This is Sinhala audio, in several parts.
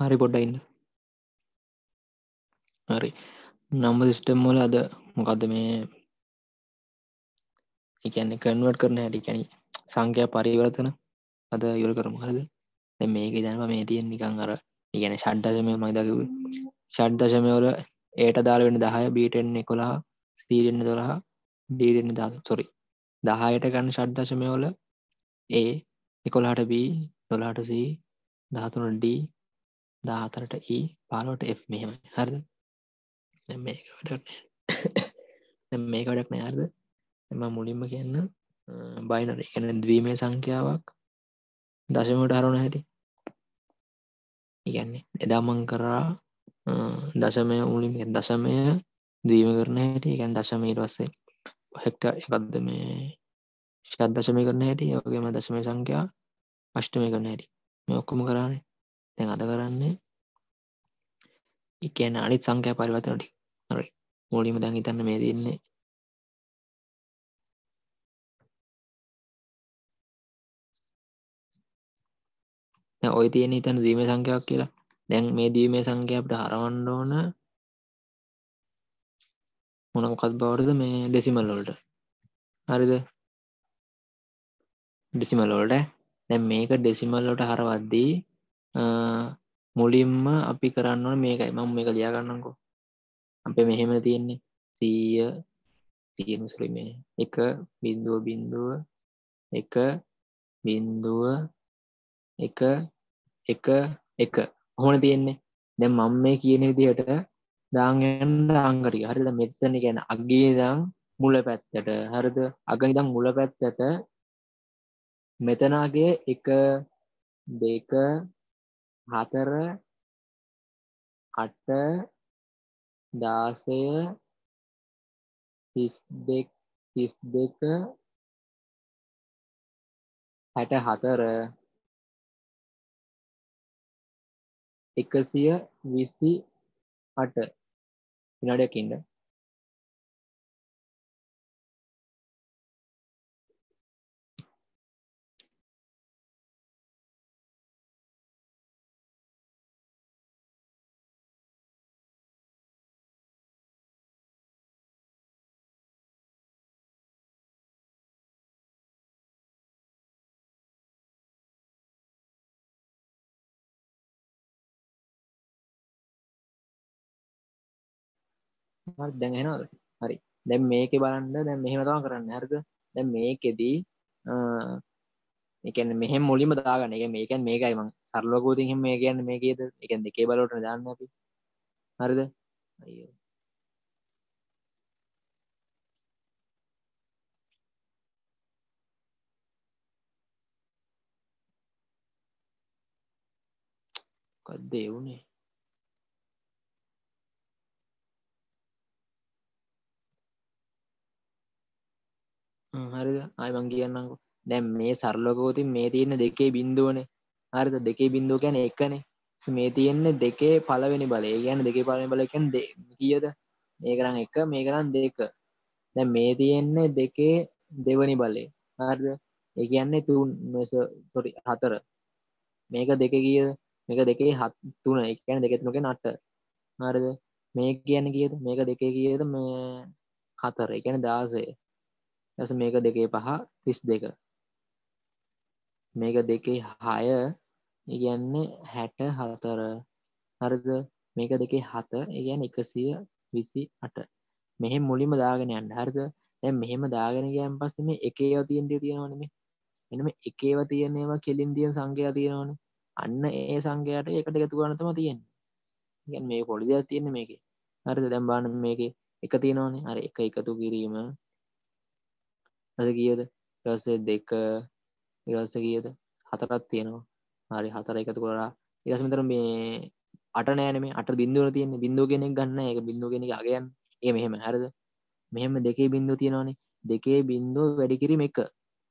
හරි පොඩ්ඩයින්න හරි. නම්බ සිිස්ටම් මොල අද මොකක්ද මේ එකන්න කන්වට කරන හැටි කැන සංඛ්‍යා පරිවර්තන අද යුල් කරමු. හරද? මේක දැනව මේ තියෙන් නිකං අර ඉගැන ෂඩ්ඩශමය මයිදකිව ෂඩ්දශමයවල ඒට දාල වෙන දහය බීටෙන් එකොළහ ස්තීරෙන්න්න දොළහ බීරෙන්න්න දා සොරි දහයට ගන්න ෂඩ්දශමයවල ඒ එකොළහට බී දොලාට සී දහතුනට ඩ දාහතරට ඒ e පාලෝට F මෙහෙම හරද? මේක වැඩක් මේක වැඩක් නෑරද එම මුලින්ම කියන්න බයිනර එකන දවීමේ සංඛ්‍යාවක් දශමට අරුණ හැටි. ඉගන්නේ එදාමං කරා දශමය මුලින් දශමය දීම කරන හැට. එකන් දශමීට වස්සේ හැක්ට එකක්ද මේ ශත් දශමය කරන හැටි. යෝගේම දශමය සංඛ්‍යා අෂ්ටමය කරන හැටි. මේ ඔක්කොම කරන්නේ තැන් අද කරන්නේ? එකන අනිත් සංඛ්‍යා පරිවතනටි හරි මූලිම දැන් හිතන්න මේ දෙන්නේ. ඔය තියෙන හිතන දීම සංඛ්‍යාවක් කියලා. දැන් මේ දීමේ සංඛ්‍යාවට හරවන්න ඕන මොන මොකක් බවටද මේ ඩෙසිමල් වලට. හරිද? ඩෙසිමල් වලට. දැන් මේක ඩෙසිමල් වලට හරවද්දී මුලින්ම අපි කරන්න ඕන මේකයි. මම මේක ලියා ගන්නම්කෝ අපේ මෙහෙම තියෙන්නේ. සීය තියෙන සුළි මේ එක බින්දුව බින්දුව එක බින්දුව එක එක එක. හොන තියෙන්නේ. දැන් මම මේ කියන විදිහට දාගන්න අංගටි හරිද? මෙත්තන ගැන අගේ දම් මුල පැත්තට. හරිද? අග ඉදම් මුල පැත්තට. මෙතනාගේ එක දෙක හතර අට දාසය තිස් දෙක් තිස් දෙක හැට හතර එකසිය විසි අට. විනාඩයක්කින්ද දැන් එනවද හරි. දැන් මේක බලන්න දැන් මෙහෙම තමයි කරන්න. හරිද? දැන් මේකෙදී එකන මෙහෙම මුලින්ම දාගන්න. එක මේකන් මේකයි මං සරලෝකෝතින් එහෙම මේ කියන්නේ මේකේද? එකන් දෙකේ බලවට දාන්න අපි. හරිද? අයියෝ. මොකක්ද ඒ වුනේ? හරිද අයමං කියන්නකු. දැම් මේ සරලෝකෝතින් මේ තියන්න දෙකේ බින්දුවනේ හරිද? දෙකේ බින්දුව ගැන එකනේ. මේ තියෙන්නේ දෙකේ පලවෙනි බලය. ගැන දෙකේ පලන බලකැන් කියද? මේ කරන්න එක මේ කරන්න දෙක. දැ මේ තියෙන්නේ දෙකේ දෙවනි බලය. හරිද? ඒ කියන්නේ තුන් සොරි හතර. මේක දෙක කිය මේක දෙකේ හත් තුන. එකන දෙකෙත්නක නට්ට හරිද? මේ කියන්න කියද? මේක දෙකේ කියද? මේ හතර. එකන දාසය. ඇස මේක දෙකේ පහ තිස් දෙක. මේක දෙකේ හය ඉගන්නේ හැට හතර හරද? මේක දෙකේ හත ඉගැන එකසිය විසි අට. මෙහෙම මුලිම දාගෙන යන්න. හරිද? දැ මෙහෙම දාගෙන ගෑම් පස්ස මේ එකේ තියන්ට තියෙනවනම එනම එකේව තියනේවා කෙලින් තියන සංකයා තියෙනවන අන්න ඒ සංකයට එකට එකතු ගන්නතම තියෙන් ගැන් මේ පොලිදයක් තියෙන මේක. හරිද? දැම්බාන මේක එක තියෙනවානේ. අර එක එකතු කිරීම. අද කියද රස්සේ දෙක ඉරස්ස කියද හතරත් තියෙනවා. හරි හතර එකතු කොලා ඉරස් මෙතර මේ අට නෑනම අට බින්දුව තියෙන බින්දුව කෙනෙක් ගන්න එක බින්දුව කෙනෙ අගයන්. ඒ මෙහෙම. හැරද? මෙහෙම දෙකේ බින්දුව තියෙනවානේ. දෙකේ බින්දුව වැඩිකිරීම එක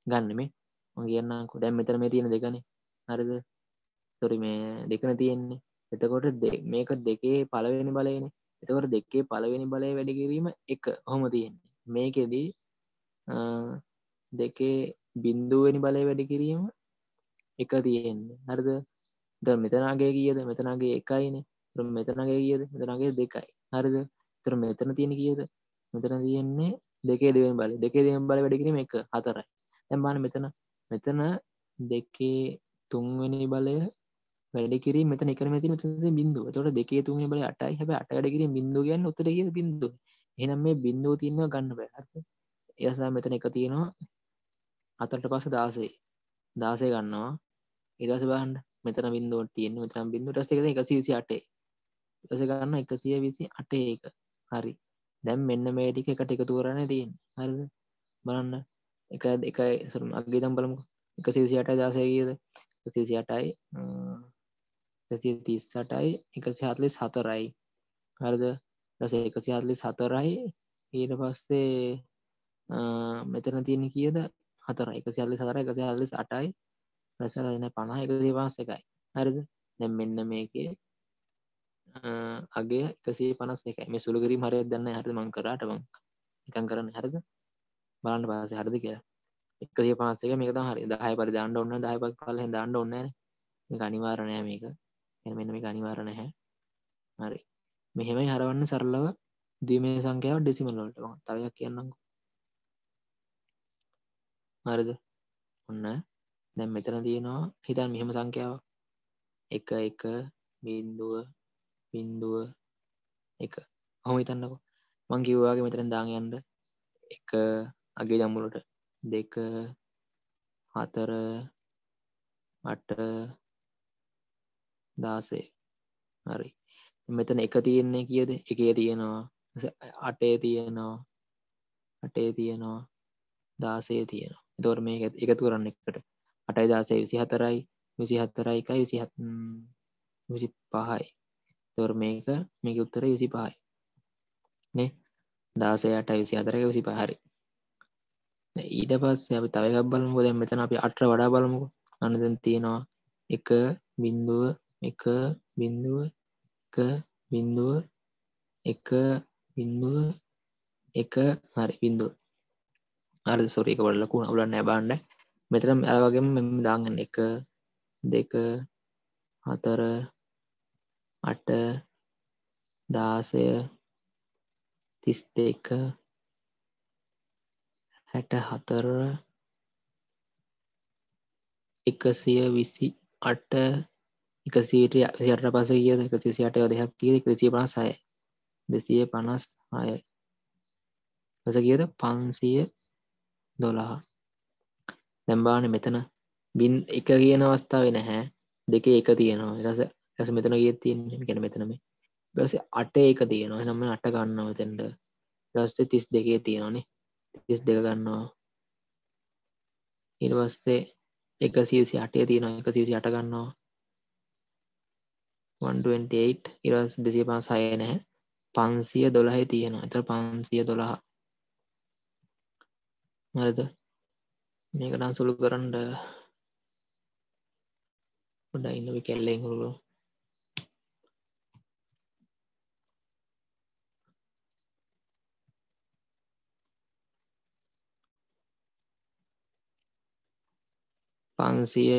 ගන්න මේ. කියන්නකු දැම් මෙතර මේ තියෙන දෙකනේ හරිද? තොරි මේ දෙකන තියෙන්නේ. එතකොට මේක දෙකේ පලවෙනි බලයන එතකොට දෙකේ පලවෙනි බලය වැඩිකිරීම එක හොම තියෙන්නේ? මේකෙදී දෙකේ බින්දුවනි බලය වැඩි කිරීම එක තියෙන්නේ හරිද ද මෙතනගේ කියද මෙතනගේ එකයින මෙතනගේ කියද මෙතනගේ දෙකයි හරිද තර මෙතන තියෙන කියද මෙතන තියෙන්නේ දෙකේ දෙවෙන් බල දෙකේ දෙවෙන් බල වැඩිකිරීම එක හතරයි දැම්බාන මෙතන මෙතන දෙකේ තුන්වෙනි බලය වැඩකිර මෙත එක මෙති මෙත බින්දුව තොට දෙකේ තුන් බල අටයි හැ අටඩකිර බින්දු ගන්න උතර කිය බින්දු එනම් මේ බින්දුව තියන්න ගන්න බැහත එයසා මෙතන එක තියෙනවා. අතරට පස දාසේ. දාසේ ගන්නවා. ඉදස බහන්ඩ මෙතන බින්දුවට තියෙන මෙතන බින්දු ටස් එක එකසි විසි අටේ. එස ගන්න එකසිය විසි අටේ එක. හරි. දැම් මෙන්න මේටික එකට එකතු කරන්න තියෙන් හරිද? බලන්න. එක එකයි සුරම අගේ දම් බලමු එක සිසි අටයි දාසය කියද සිසි අටයි තිස් සටයි එකසි හත්ලිස් හතරයි හරිද? රස එකසි හත්ලිස් හතරයි ඊට පස්සේ මෙතන තියෙන කියද? හතර. එක සල්ලි සතර එක සල්ලිස් අටයි රැසලන පණහ එක දේවාස එකයි. හරිද? දැම් මෙන්න මේකේ අගේ එකසේ පනස් එක මේ සුළුගරී හරය දන්න හරි මං කරාට මං එකන් කරන්න. හරිද? බලන්න පාස හරිද කියලා. එකසේ පාසක මේක හරි දහය පරි දාන්න ඔන්න දහපක් පල දාන්න ඔන්න මේ අනිවාරණය මේක මෙන්න මේ අනිවාරණ හැ හරි. මෙහෙමයි හරවන්න සරලව දීමේ සංඛ්‍යාව ඩෙසිමල්ලට තවයක් කියන්නකු හරිද? ඔන්න. දැම් මෙතන තියෙනවා හිතන් මෙහෙම සංඛ්‍යාව එක එක බින්දුව බින්දුව එක. හොම හිතන්නක. මං කිව්වාගේ මෙතන දාගයන්ට එක අගේ දම්මුලට දෙක හතර අට දාසේ. හරි. මෙතන එක තියෙන්නේ කියද? එකේ තියෙනවා. අටේ තියෙනවා. අටේ තියෙනවා. දාසේ තියෙනවා. තොර මේ එකතු කරන්න එකට. අටයි දාසේ විසි හතරයි විසි හත්තරයි එකයි විසි හත් විසි පහයි තොර මේක මේක උත්තර විසි පහයි නේ? දාසේ අට විසි අතරක විසි පහරි ඊට පස් අපි තවක බලමුක. දැ මෙතන අපි අට්‍ර වඩා බලමුක. අනදන් තියෙනවා එක බින්දුව එක බින්දුව එක බින්දුව එක බින්දුව එක හරි බින්දුව අර සොරක වලකු උල නැබාන්න මෙතරම් ඇවගේම මෙම දාගන්න එක දෙක හතර අට දාසය තිස් දෙක හැට හතර එකසිය විසි අට එකසීට සියට පස කිය එක සිසියට දෙයක් කිය එකසිය පනසය දෙසිය පනස් අය පස කියද පන්සිය දොළහ. දැම්බාන මෙතන බින් එක කියන අවස්ථාව නැහැ. දෙක එක තියෙනවා. රස රැස මෙතන ගිය තියෙන් ගැන මෙතනම බස අට එක තියෙනවා. නම අට ගන්නවා මෙතැන්ට. රස්සේ තිස් දෙකේ තියෙනවානේ තිස් දෙක ගන්නවා. ඉර්වස්සේ එක සිසි අටේ තියෙනවා. එක සිසි අට ගන්නවා 128 ඉරස් දෙසිය පා සය නැහැ. පන්සිය දොළහයි තියෙනවා. එත පන්සිය දොළහ හරිද? මේක නම් සුළු කරන්න පොඩ්ඩක් ඉන්න අපි කැල්ලෙන් හුරු පන්සිය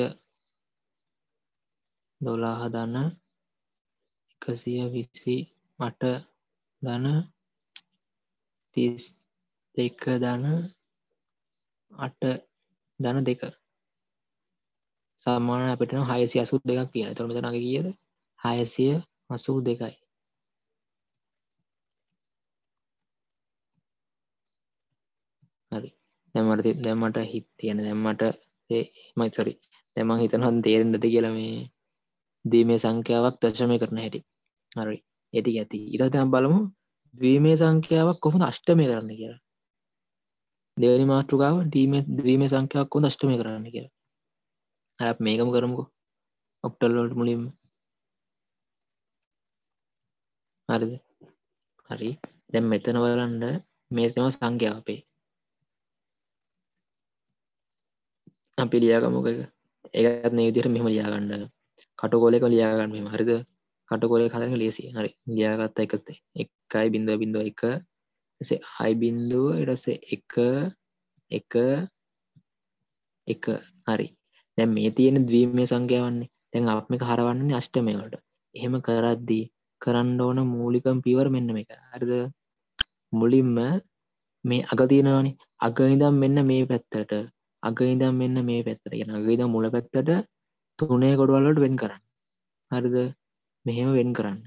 දොලාහ දන්න එකසිය විසි අට දන තිස් දෙක දන අට ධන දෙක. සාමාන අපිට හයසි අසු දෙකක් කියන තොර මෙතනග කියද? හයසිය අසූ දෙකයි. හරි. දැමට දැමට හිත් තියෙන දැම්මට මයිතරි දැම හිතනහන් තේරෙන්ටද කියලම දීමේ සංඛ්‍යාවක් දර්ශමය කරන හැටි. හරි. ඇති. ඇති ඉරතම් බලමු. දවීමේ සංඛ්‍යාවක් කොහොඳ අෂ්ටමය කරන්න කියලා. දෙවැනි මාතෘකාව දීම දීම සංඛ්‍යාවක් කො දෂ්ටමය කරන්න කිය හ මේකම කරමුකෝ. ඔක්ටල්ලොට මුලින්ම. හරිද? හරි. දැම් මෙතන වලන්ඩ මේතම සංඛ්‍යාව අපේ. අපි ලියාගමුක ඒත් මේ විදිර මෙම ලියාගන්න කටුකොලෙක ලියාගන්න මෙම හරිද? කටකොල කලක ලේසි හරි. ලියාගත්ත එකත්තේ එකයි බිඳ බිඳුව එක. එසේ අයි බින්දුව එටසේ එක එක එක. හරි. දැ මේ තියෙන දවීමේ සංඛ්‍යාවන්නේ. තැන් අප මේ හරවන්නේ අෂ්ටමයවලට එහෙම කරද්දී කරන්න ඕන මූලිකම් පිවර මෙන්න එක හරිද? මුලින්ම මේ අග තියෙනවානේ. අග ඉඳම් මෙන්න මේ පැත්තට. අග ඉඳම් මෙන්න මේ පැත්තට. ගෙන අගේද මුල පැත්තට තුනේ ගොඩවල්ලට වෙන් කරන්න. හරිද? මෙහෙම වෙන් කරන්න.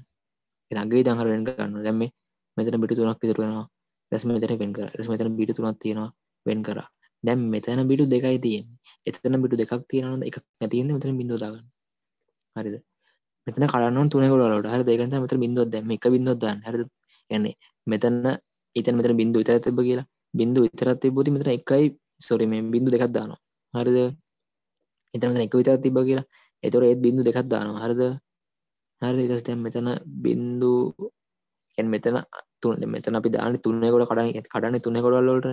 අගේ දහර වෙන් කරන්න දැම්ම මෙතන බිටි තුනක් ඉතුරෙනවා රැස් මෙතන වෙන් කර. රැස් මෙතන බිටි තුනක් තියෙනවා වෙන් කර. දැම් මෙතන බිටු දෙකයි තියෙන් එතන බිටු දෙකක් තියෙනවද එක නැතියන්න මෙතන බිඳු දාගන්න. හරිද? මෙතන කලන්න තුන ගොලට හර දෙකත මෙතර බිඳුව දැම එක බිඳුව දන්න. හර යන්නේ මෙතන්න ඉතන් මෙතන බිඳු විතර තිබ කියලා. බිඳු විතරත් තිබුති මෙතන එකයි සොරි මේ බිඳු දෙකක් දානවා. හරිද? එතන එක විතර තිබ කියලා. එතොර ඒත් බිඳු දෙකක් දානවා. හරිද? හරි එකස් දැම් මෙතන බින්දු මෙතන තුන් මෙතන අපි දාන තුන්නේ ගොඩ කඩන කඩන තුන ගොඩල්ලට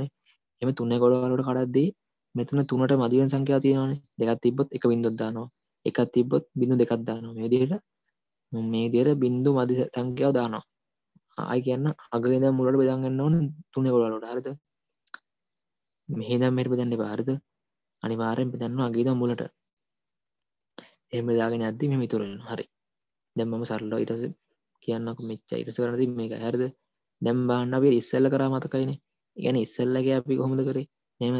එම තුන්න ගොඩවලට කඩක්දී මෙතන තුනට මදිවන් සංඛ්‍යා තියෙනවානේ. දෙකත් තිබොත් එක බිඳුත් දානවා. එකත් තිබොත් බිඳු දෙකක් දානවා. මේ දිහට මේ දිර බින්දු මදි සංඛ්‍යාව දානවා. ආය කියන්න අගද මුලට බෙදගන්න ඕන තුන ගොඩලට හරිද? මෙහිදම් මෙට බෙදන්න පාරද අනිවාරයෙන් බෙදන්න අගේද මුලට. එම දාගෙන අද්දි මෙ මිතුරෙන් හරි. දැම්මම සරල්ල ඉටස කියන්නක මෙච්ච ඉටස කරනති මේක හැරද? දැම් බාන්න අපි ඉස්සල්ල කර මතකයින ගැන ඉස්සල්ලගේ අපි කොහොමද කරේ? මෙම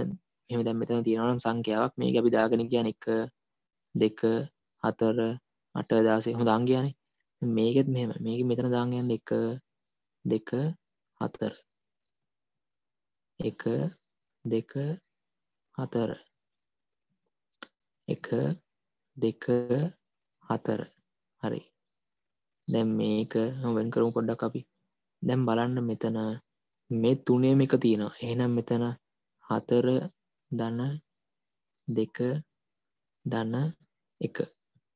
මෙම දැම් මෙතන තියෙනවන සංඛ්‍යාවක්. මේ අපි දාගෙන කියන එක දෙක හතර අට දාසේ හො දාංගයනේ මේකෙත් මෙම මේක මෙතන දාංගයන්න එක දෙක හතර. එක දෙක හතර. එක දෙක හතර. හරි. දැම් මේක වෙන් කරමු පොඩ්ඩක් අපි. දැම් බලන්න මෙතන මේ තුනේම එක තියෙනවා. එහෙනම් මෙතන හතර දන්න දෙක දන්න එක.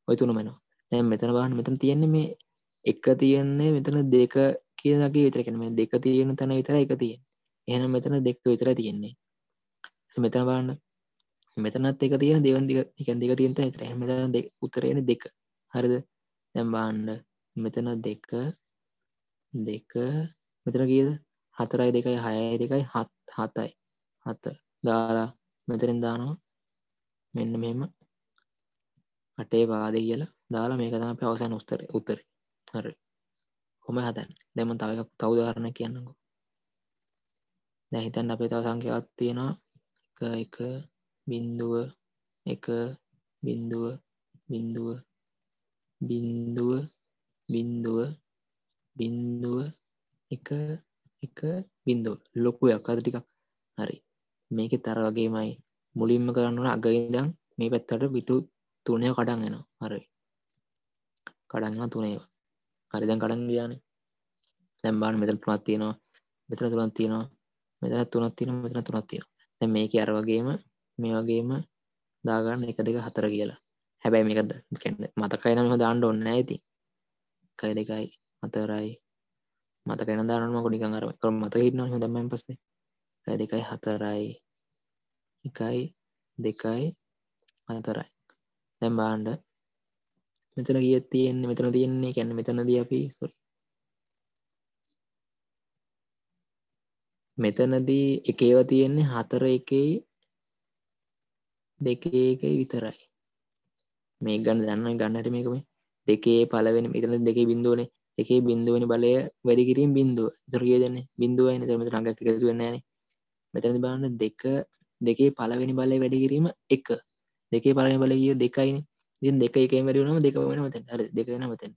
ඔය තුන මෙනවා දැම් මෙතන බාන්න මෙතන තියෙන්නේ මේ එක තියෙන්නේ මෙතන දෙක කියනගේ විතරකෙන මේ දෙක තියෙන තැන විතර එක තියෙන් එහෙනම් මෙතන දෙක විතර තියෙන්නේ. මෙතන බාන්න මෙතනත් එක තියෙන දෙවන්දික එක දෙක තියන්ත විතර මෙතන උත්තරයෙන දෙක. හරිද? දැම් බාන්න මෙතන දෙක දෙක මෙතන කියද? හතරයි දෙකයි හයයි දෙකයි හත් හතයි. හත. දාලා මෙතරින් දානවා. මෙන්න මෙම අටේ වාද කියලා දාලා මේක තම පවසන් උස්තර උත්තර හර. හොම හතන් දෙම තව එකක් තවදාරණ කියන්නකු. දැහිතන් අපේ තව සංඛ්‍යවත් තියෙනවා. එක එක බින්දුව එක බින්දුව බින්දුව බින්දුව බින්දුව බින්දුව එක එක බින්දුව ලොකුයක් අද ටිකක් හරි. මේක තර වගේමයි. මුලින්ම කරන්නට අගයිදම් මේ පැත්තට පිටු තුනය කඩන් එෙන හරි. කඩන්න තුනේ. හරිදැන් කඩන් ගියාන. දැම්බාන මෙතල් තුනත් තියෙනවා. මෙතන තුනත් තියෙනවා. මෙතන තුනත් තියෙන මෙතන තුනත් තියෙන දැ මේක අර වගේම මේ වගේම දාගන්න එක දෙක හතර කියලා. හැබැයි මේකද මතකයි නම දාන්න ඔන්න ඇති කයි දෙකයි හතරයි. මතකෙන දානම ගොඩිකන් අර කර මත හිටන දමන් පස්සේ. කයි දෙකයි හතරයි. එකයි දෙකයි හතරයි. දැම් බාන්ඩ මෙතන ගිය තියෙන්නේ මෙතන තියෙන්නේ කැන්න මෙතනද අපි මෙතනදී එකේව තියෙන්නේ හතර එකයි දෙකේ එකයි විතරයි. මේ ගන්න දන්න ගන්නට මේකම දෙකේ පලවෙන මෙතන දෙකේ බින්දුවනේ එකේ බින්දුවනි බලය වැඩිකිරීම බින්දුව සරගේ දෙන්න බින්දුවයි නතමත රඟ එකතු වෙන්නන මෙතැනි බාන්න දෙක දෙකේ පලවෙනි බලය වැඩිකිරීම එක. දෙකේ පලන බල කිය දෙකයින ඉතින් දෙක එක වැඩියුනම දෙක වෙන මතැන් හර දෙක නමතැන්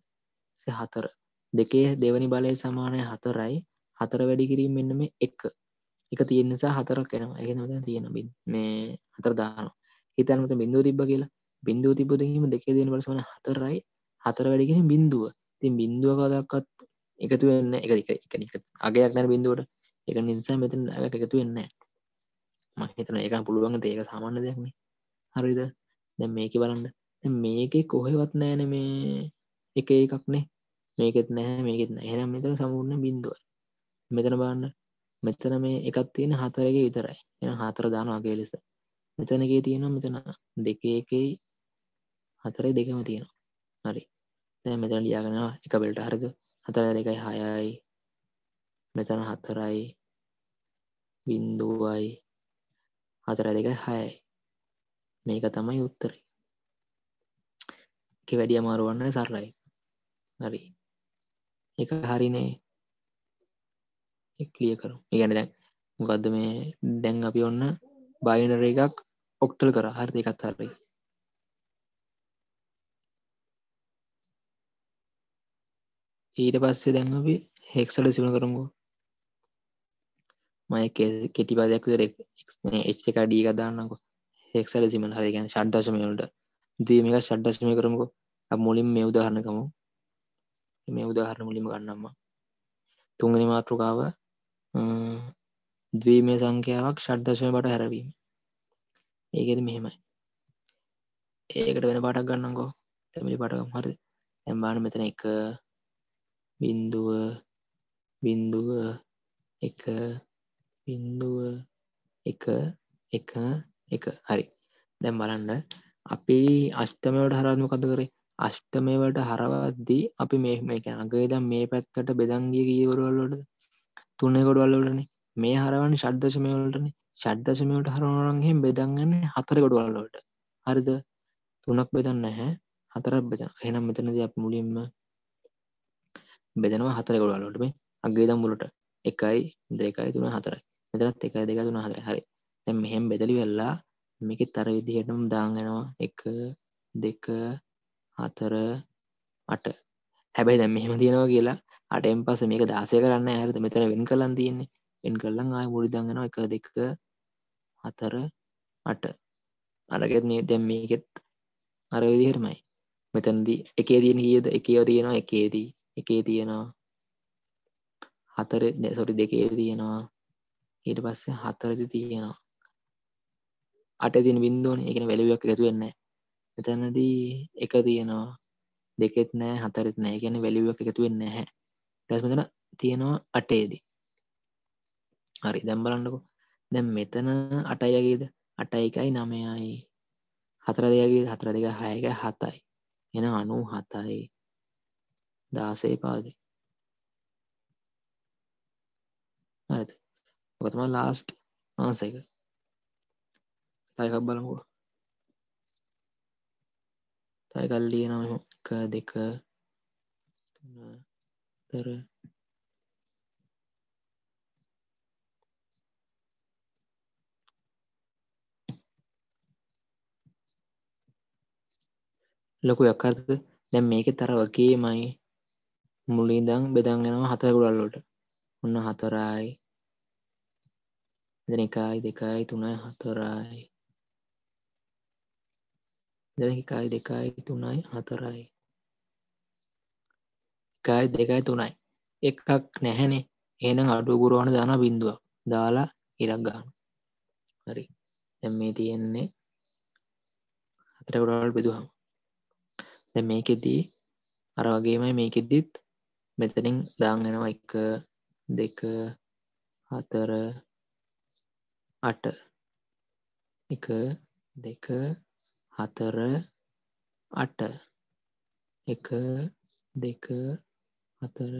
හතර. දෙකේ දෙවනි බලය සමානය හතරයි. හතර වැඩිකිරීම මෙන්න මේ එක. එක තියෙන නිසා හතරක් එනවා. එක මත තියෙන බින් මේ හතර දාන හිතනමත බින්දුව තිබ්බ කියලා. බින්දුව තිබදීම දෙකේ දෙන බලසමන හතරයි. හතර වැඩිගෙන බින්දුව තින් බින්දුව කදක්කත් එකතු වෙන්න එක එක එක අගයක් නැන බින්දුවට එක නිසා මෙතන ඇක එකතු වෙන්න මහිතන එක පුළුවන් ඒක සාමාන්‍ය දෙයක්නේ හරිද? දැ මේක බලන්න. මේක කොහෙවත් නෑන මේ එක එකක්නේ මේකෙත් නැහැ මේකෙත් එහෙනම් මෙතන සමුූර්ණ බින්දුව මෙතන බාන්න මෙතන මේ එකත් තියෙන හතරගේ විතරයි. එන හතර දාන අගේ ලෙස. මෙතනගේ තියෙනවා මෙතන දෙක එකයි හතරයි දෙකම තියෙනවා. හරි. දැ මෙතන ලියාගෙනවා එක බෙල්ට හරිද? හතර දෙකයි හයයි. මෙතන හතරයි. බින්දුවයි හතර දෙකයි හයයි. මේක තමයි උත්තරේ. වැඩිය අමාරුවන්න සරලයි. හරි. එක හරිනේ. එක්ලිය කරු ඉගැන දැන් මොකක්ද මේ දැන් අපි ඔන්න බයිනර එකක් ඔක්ටල් කර. හරි එකත් හරි ඊට පස්සේ දැන් අපි හෙක්සල සිම කරමුකෝ. මය කෙටිපාදයක් විතර එච් එක ඩී එක දාන්නකො. හෙක්සල සිමල් හරි ගැන ෂඩ්දශමයලට දීමක ෂඩ්දශමය කරමුකෝ. මුලින් මේ උදාහරණකමු මේ උදාහරණ මුලිම ගන්නම්ම තුන්ගනි මාතෘකාව දවීමය සංඛ්‍යාවක් ෂඩ්දශමය බට හැරවීම. ඒකෙද මෙහෙමයි. ඒකට වෙන පාටක් ගන්නකෝ. තැමිලි පටකම් හරි ඇම්බාන මෙතන එක බින්දුව බින්දුව එක බින්දුව එක එක එක. හරි. දැම් බලන්න. අපි අෂ්ටමයට හරත්ම කද කරේ? අෂ්ටමයට හරවද්දී අපි මේ මේ අගේදම් මේ පැත්තට බෙදංගිය කියවරවල්ලට තුනේ ගොඩවල්ලටන මේ හරවන්න ශද්ධශමයවලටන ශද්ධශමයට හරවරන්ගේ බෙදංගන්න හතර ගොඩවල්ලට හරිද? තුනක් බෙදන්න හැ හතරක් බෙද. එනම් මෙතනද අප මුලින්ම බෙදනවා හතර ගොඩවල්ලට මේ අගේදම් මුලට එකයි දෙකයි තුන හතරයි. මෙතරත් එකයි දෙක තුන හතර හරි. තැ මෙහෙම බෙදලි වෙල්ලා මේක තර විදිහටම දාගෙනවා එක දෙක හතර අට. හැබැයි දැම් මෙහෙම තියෙනවා කියලා අටෙන් පස මේක දාසය කරන්න ඇරද මෙතර වෙන් කලන් තියන්නේ. එන් කල්ලන් ආය මුඩිදන්ගෙන එක දෙක හතර අට. අරගෙත් මේ දැම් මේකෙත් අර විදිහරමයි මෙතැන්දී එකේ තියෙන කියද? එකව තියෙනවා. එකේදී. එකේ තියෙනවා. හතර සොරි දෙකේ තියෙනවා. ඊට පස්සේ හතරදි තියෙනවා. අට තින බින්දුවන එකන වැලිුවක් ඇතු වෙන්න එතැනදී එක තියෙනවා. දෙකෙත් නෑ හතරත් නෑ ගැන වැලිුවක් එකතු වෙන්න හැ ටැස්මතන තියෙනවා අටේදී. හරි දැම්බලන්නකු දැම් මෙතන අටයගේද අට එකයි නමයයි හතර දෙයගේ හතර දෙක හයක හතයි. එන අනු හතයි. දාසේ පාදේ. හරිද? ඔකතම ලාස්ට් ආසක තයකක් බලමුකෝ. තය කල්ලිය නම එක දෙක තර ලොකු යක්කර්ද දැම් මේක තර වගේමයි. මුලින්දං බෙදංගෙනවා හතර ගුඩල්ලොට ඔන්න හතරයි. දෙන එකයි දෙකයි තුනයි හතරයි. දෙන එකයි දෙකයි තුනයි හතරයි. එකයි දෙකයි තුනයි. එකක් නැහැනේ. එනම් අඩු ගුරුවන දාන බින්දුවක් දාලා ඉරක් ගාන හරි. දැම් මේ තියෙන්නේ හතර ගොඩවල් බෙදුහම දැ මේකෙදී අර වගේමයි මේකෙද්දිත් මෙතනින් දාංගෙනවා එක දෙක හතර අට. එක දෙක හතර අට. එක දෙක හතර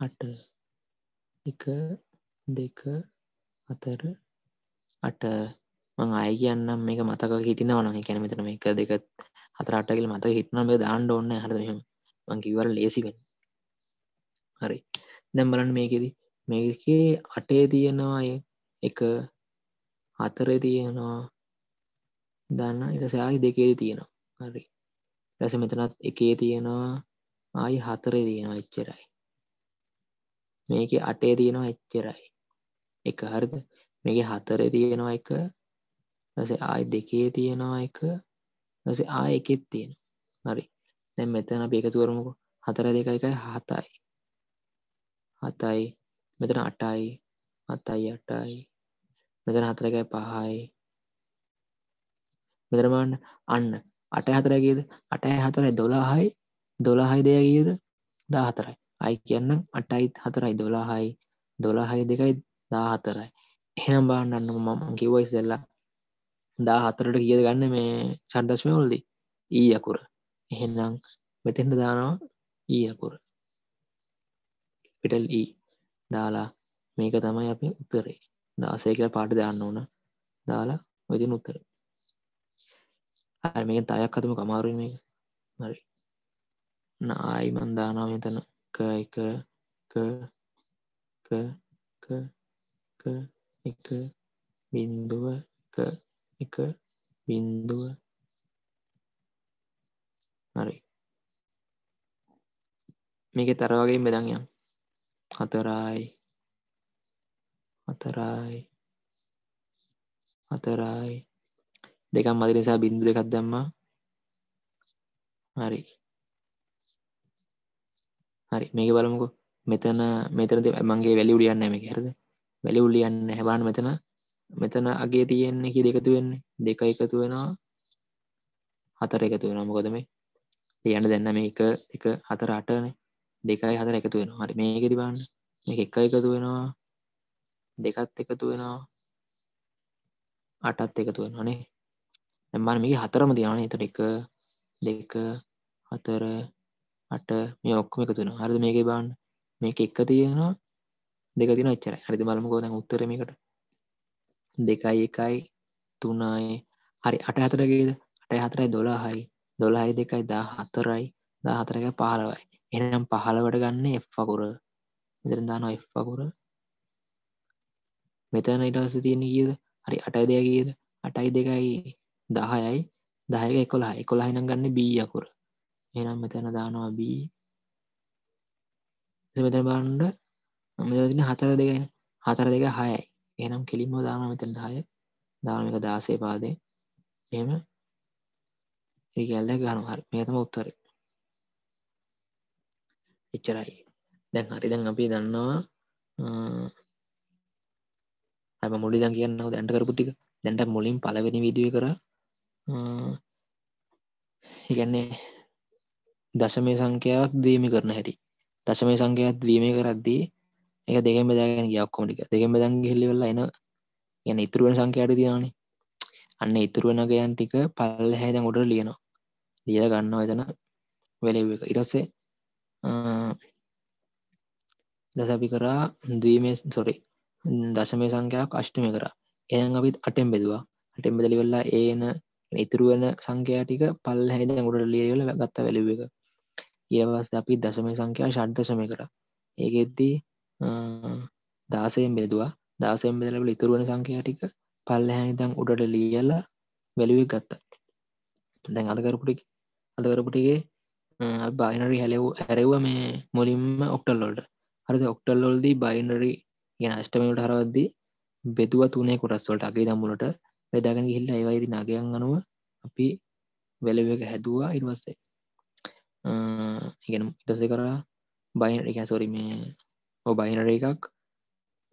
අට. එක දෙක හතර අට. මං අය කියන්නම් මේක මතක හිටිනවන කැන මෙතන එක දෙක හතර අටකල් මතක හිටන මේ දාන්න ඔන්න හර මෙහම. මංකිවර ලේසිවෙන් හරි. දැම් බලන්න මේකෙද. මේකේ අටේ තියෙනවා එක හතර තියෙනවා. දන්න ඉටසයායි දෙකේ තියෙනවා. හරි. රැස මෙතනත් එකේ තියෙනවා. ආයි හතර තියෙනවා එච්චරයි. මේක අටේ තියෙනවා එච්චරයි. එක හරිද? මේක හතර තියෙනවා එක. රස ආයි දෙකේ තියෙනවා එක. රස ආය එකෙත් තියෙන හරි. දැන් මෙතන අපි එකතු කරමුකෝ. හතර දෙක එකයි හතයි. හතයි මෙතන අටයි හතයි අටයි මෙතන හතර එකයි පහයි. මෙතරමන්න අන්න. අට හතරගේද අටය හතරයි දොලාහයි දොලාහයි දෙයගේද දා හතරයි අයි කියන්න අටයිත් හතරයි දොලාහයි දොලාහයි දෙකයි දා හතරයි එහෙනම් බාන්නන්න මම කිව්වයි සෙල්ලා දා හතරට කියද ගන්න මේ ශඩ්දශ්මය ඔල්දි ඊ අකුර. එහෙනම් මෙතෙන්ට දානවා ඊ අකුර. පිටල් ඊ e දාලා මේක තමයි අපි උත්තරේ. දාසය කියලා පාට දාන්න ඕන. දාලා ඔතින් උත්තර. මේක තයක් අතම කමාරුව මේක. හරි. ආයි මන්දානා මෙතන. ක එක ක ක ක ක එක බින්දුව ක එක බින්දුව හරි. මේක තර වගේ බෙදන් යම් හතරයි හතරයි හතරයි දෙකම් මදි නිසා බින්දු දෙකක් දැම්මා. හරි. හරි. මේක බලමුකෝ. මෙතන මෙතනද මගේ වැලි උඩියන්න මේක. හරද? වැලි උල්ලියන්න හැබාන මෙතන. මෙතන අගේ තියෙන්නේ කි දෙකතු වෙන්නේ දෙක එකතු වෙනවා. හතර එකතු වෙන මොකද මේ? යන්න දෙන්න මේ එක එක හතර අටන. දෙකයි හතර එකතු වෙන හරි මේක තිබන්න මේ එක එකතු වෙනවා. දෙකත් එකතු වෙනවා. අටත් එකතු වෙනවානේ එම්මන් මේ හතරම තියන එතට එක දෙක හතර අට මේ ඔක්කොම එකතු වෙන හරිද මේක බාන්න මේක එක තියෙනවා. දෙක තින එච්චර හරිද? බලමකෝ දැන් උත්තරමකට දෙකයි එකයි තුනයි. හරි අට හතරගේද අට හතරයි දොලාහයි දොලාහි දෙකයි දා හතරයි දා හතරක පහලවයි එනම් පහළවට ගන්න එෆ්ෆකුර මෙතන දානවා එෆ්ෆකුර මෙතන ඉටස තියෙන කියද? හරි අටයි දෙය කියද? අටයි දෙකයි දහයයි. දහයක එකොලා එකොලා හිනම් ගන්න බී අකුර. එනම් මෙතන දානවා බී මෙතන බාන්ඩ මෙතින හතර දෙක හතර දෙක හයයි. එනම් කෙලින්ම දාන මෙතන දාය දානක දාසේ පාදේ. එම ඒ ඇල්ද ගනු හරි. මේතම උත්තර. එච්චරයි. දැන් හරි දැන් අපි දන්නවා හැම මුලි දන් කියන්නව දැන්ට කරපුතික දැන්ට මුලින් පලවෙනි විඩිය කර. ඉගන්නේ දශමය සංඛ්‍යාවක් දීමි කරන හැටි. දශමය සංඛ්‍යයක් දීමය කරද්දී එක දෙකෙන් බදාගෙන ගියක්කොමටික දෙකෙන් බදන් හෙල්ලි වෙල්ලා එන යන ඉතුරුවෙන සංඛ්‍යයට තියනේ අන්න ඉතුරුවෙන ගයන් ටික පල්ල හැදැන් උඩ ලියනවා. ලිය ගන්නවා එතන. වෙලව එක. ඉරස්සේ දසපි කරා දීමේ සොරි දශමය සංඛ්‍යාවක් අෂ්ටමය කර. එයන් අපිත් අටෙන් බෙදවා. අටෙන් බෙදලි වෙල්ලා ඒන ඉතුරුවෙන සංඛ්‍යාටික පල් හැද ගොඩ ලියවල ගත්ත වැලිව එක. ඒවස් අපි දශමය සංඛ්‍යා ශද්ධශමය කර. ඒගෙද්දී දාසයෙන් බෙදවා. දාසයෙන් බෙදලබල ඉතුරුවන සංඛ්‍යාටික පල්ල හැදම් උඩට ලියල්ලා වැලිුවක් ගත්තා. දැන් අදකරපුටි අදකරපුටිගේ බයිනරි හැලෙව් හැරෙව්ව මේ මුලින්ම ඔක්ටල්ලොල්ට හරිද? ඔක්ටල්ලොල්දී බයිනරි ගෙන අෂ්ටමට හරවද්දී බෙදුව තුනේ කොටස්වලට අගේ දම්මුලට බෙදාගෙන ගිහිල්ල ඒවයිදි නගයන් අනුව අපි වෙලව එක හැදවා ඉර්වස්සේ ඉගෙන ඉටස කරා බයින එක සොරි මේ ඔ බයිනර එකක්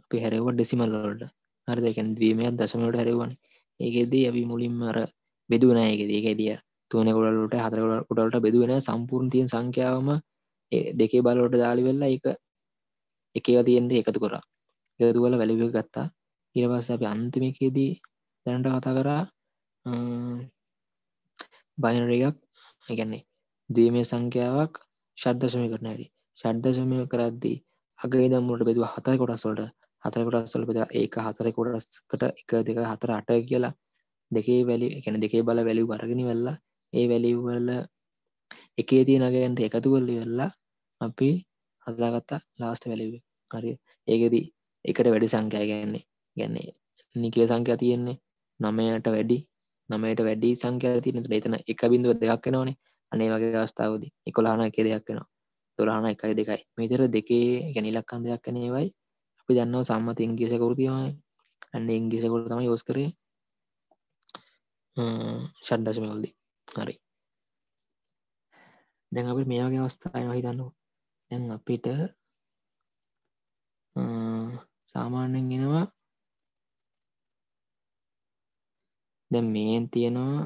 අපි හැරව ඩෙසිමල්ලොල්ට හරි දෙකැන් දීමයක් දශමට හැරවන ඒකෙදී අපි මුලින්ම අර බෙදුවනයක ඒක දිය තුන කොඩලට හතර කොඩලට බෙදුවෙන සම්පූර්ණ තියෙන් සංඛ්‍යාවම දෙකේ බලෝට දාලි වෙල්ලා එක එකව තියෙන්ද එකතු කරා එකතුවල වැලිව ගත්තා. ඉරවස අපි අන්තිමකේදී දැනට කතා කරා බයිනර එකක්. එකන්නේ දීමේ සංඛ්‍යාවක් ශද්ධශමය කරන ඇඩි ශද්ධශමය කරද්දී අගේ දම්මුට බෙදුව හතයි කොටස්වලට හතර කොටස්වල බෙද ඒක හතර කොටස්කට එක දෙක හතර අට කියලා දෙකේ වැලි එකන දෙකේ බල වැලිව වරගෙන වෙල්ලා ඒ වැලිවල එකේ තිය නගයන්ට එකතු කොල්ලි වෙල්ලා අපි හදලාගත්තා ලාස්ට වැලිව හරි. ඒකදී එකට වැඩි සංඛ්‍යය ගැන්නේ ගැන්නේ නිකල සංඛ්‍යා තියෙන්නේ නමයට වැඩි නමයට වැඩි සංඛ්‍යා තියනට එතන. එක බිඳුව දෙයක් වෙනවානේ. අනේ වගේ අවස්ථාවද එකොලාන එක දෙයක් වෙනවා. දොලාන එකයි දෙකයි. මෙතර දෙකේ ගැනිලක්කන් දෙයක් කනේවයි අපි දන්නවා සම්මත ඉංගිස කෘතිවාන අන්න ඉංගිසකොට තම යෝස් කරේ. ෂඩ්දශමවල්ද. හරි. දැන් අපි මේ වගේ අවස්ථාය හිතන්නවා දැන් අපිට සාමාන්‍යෙන් ගෙනවා දැ මේන් තියෙනවා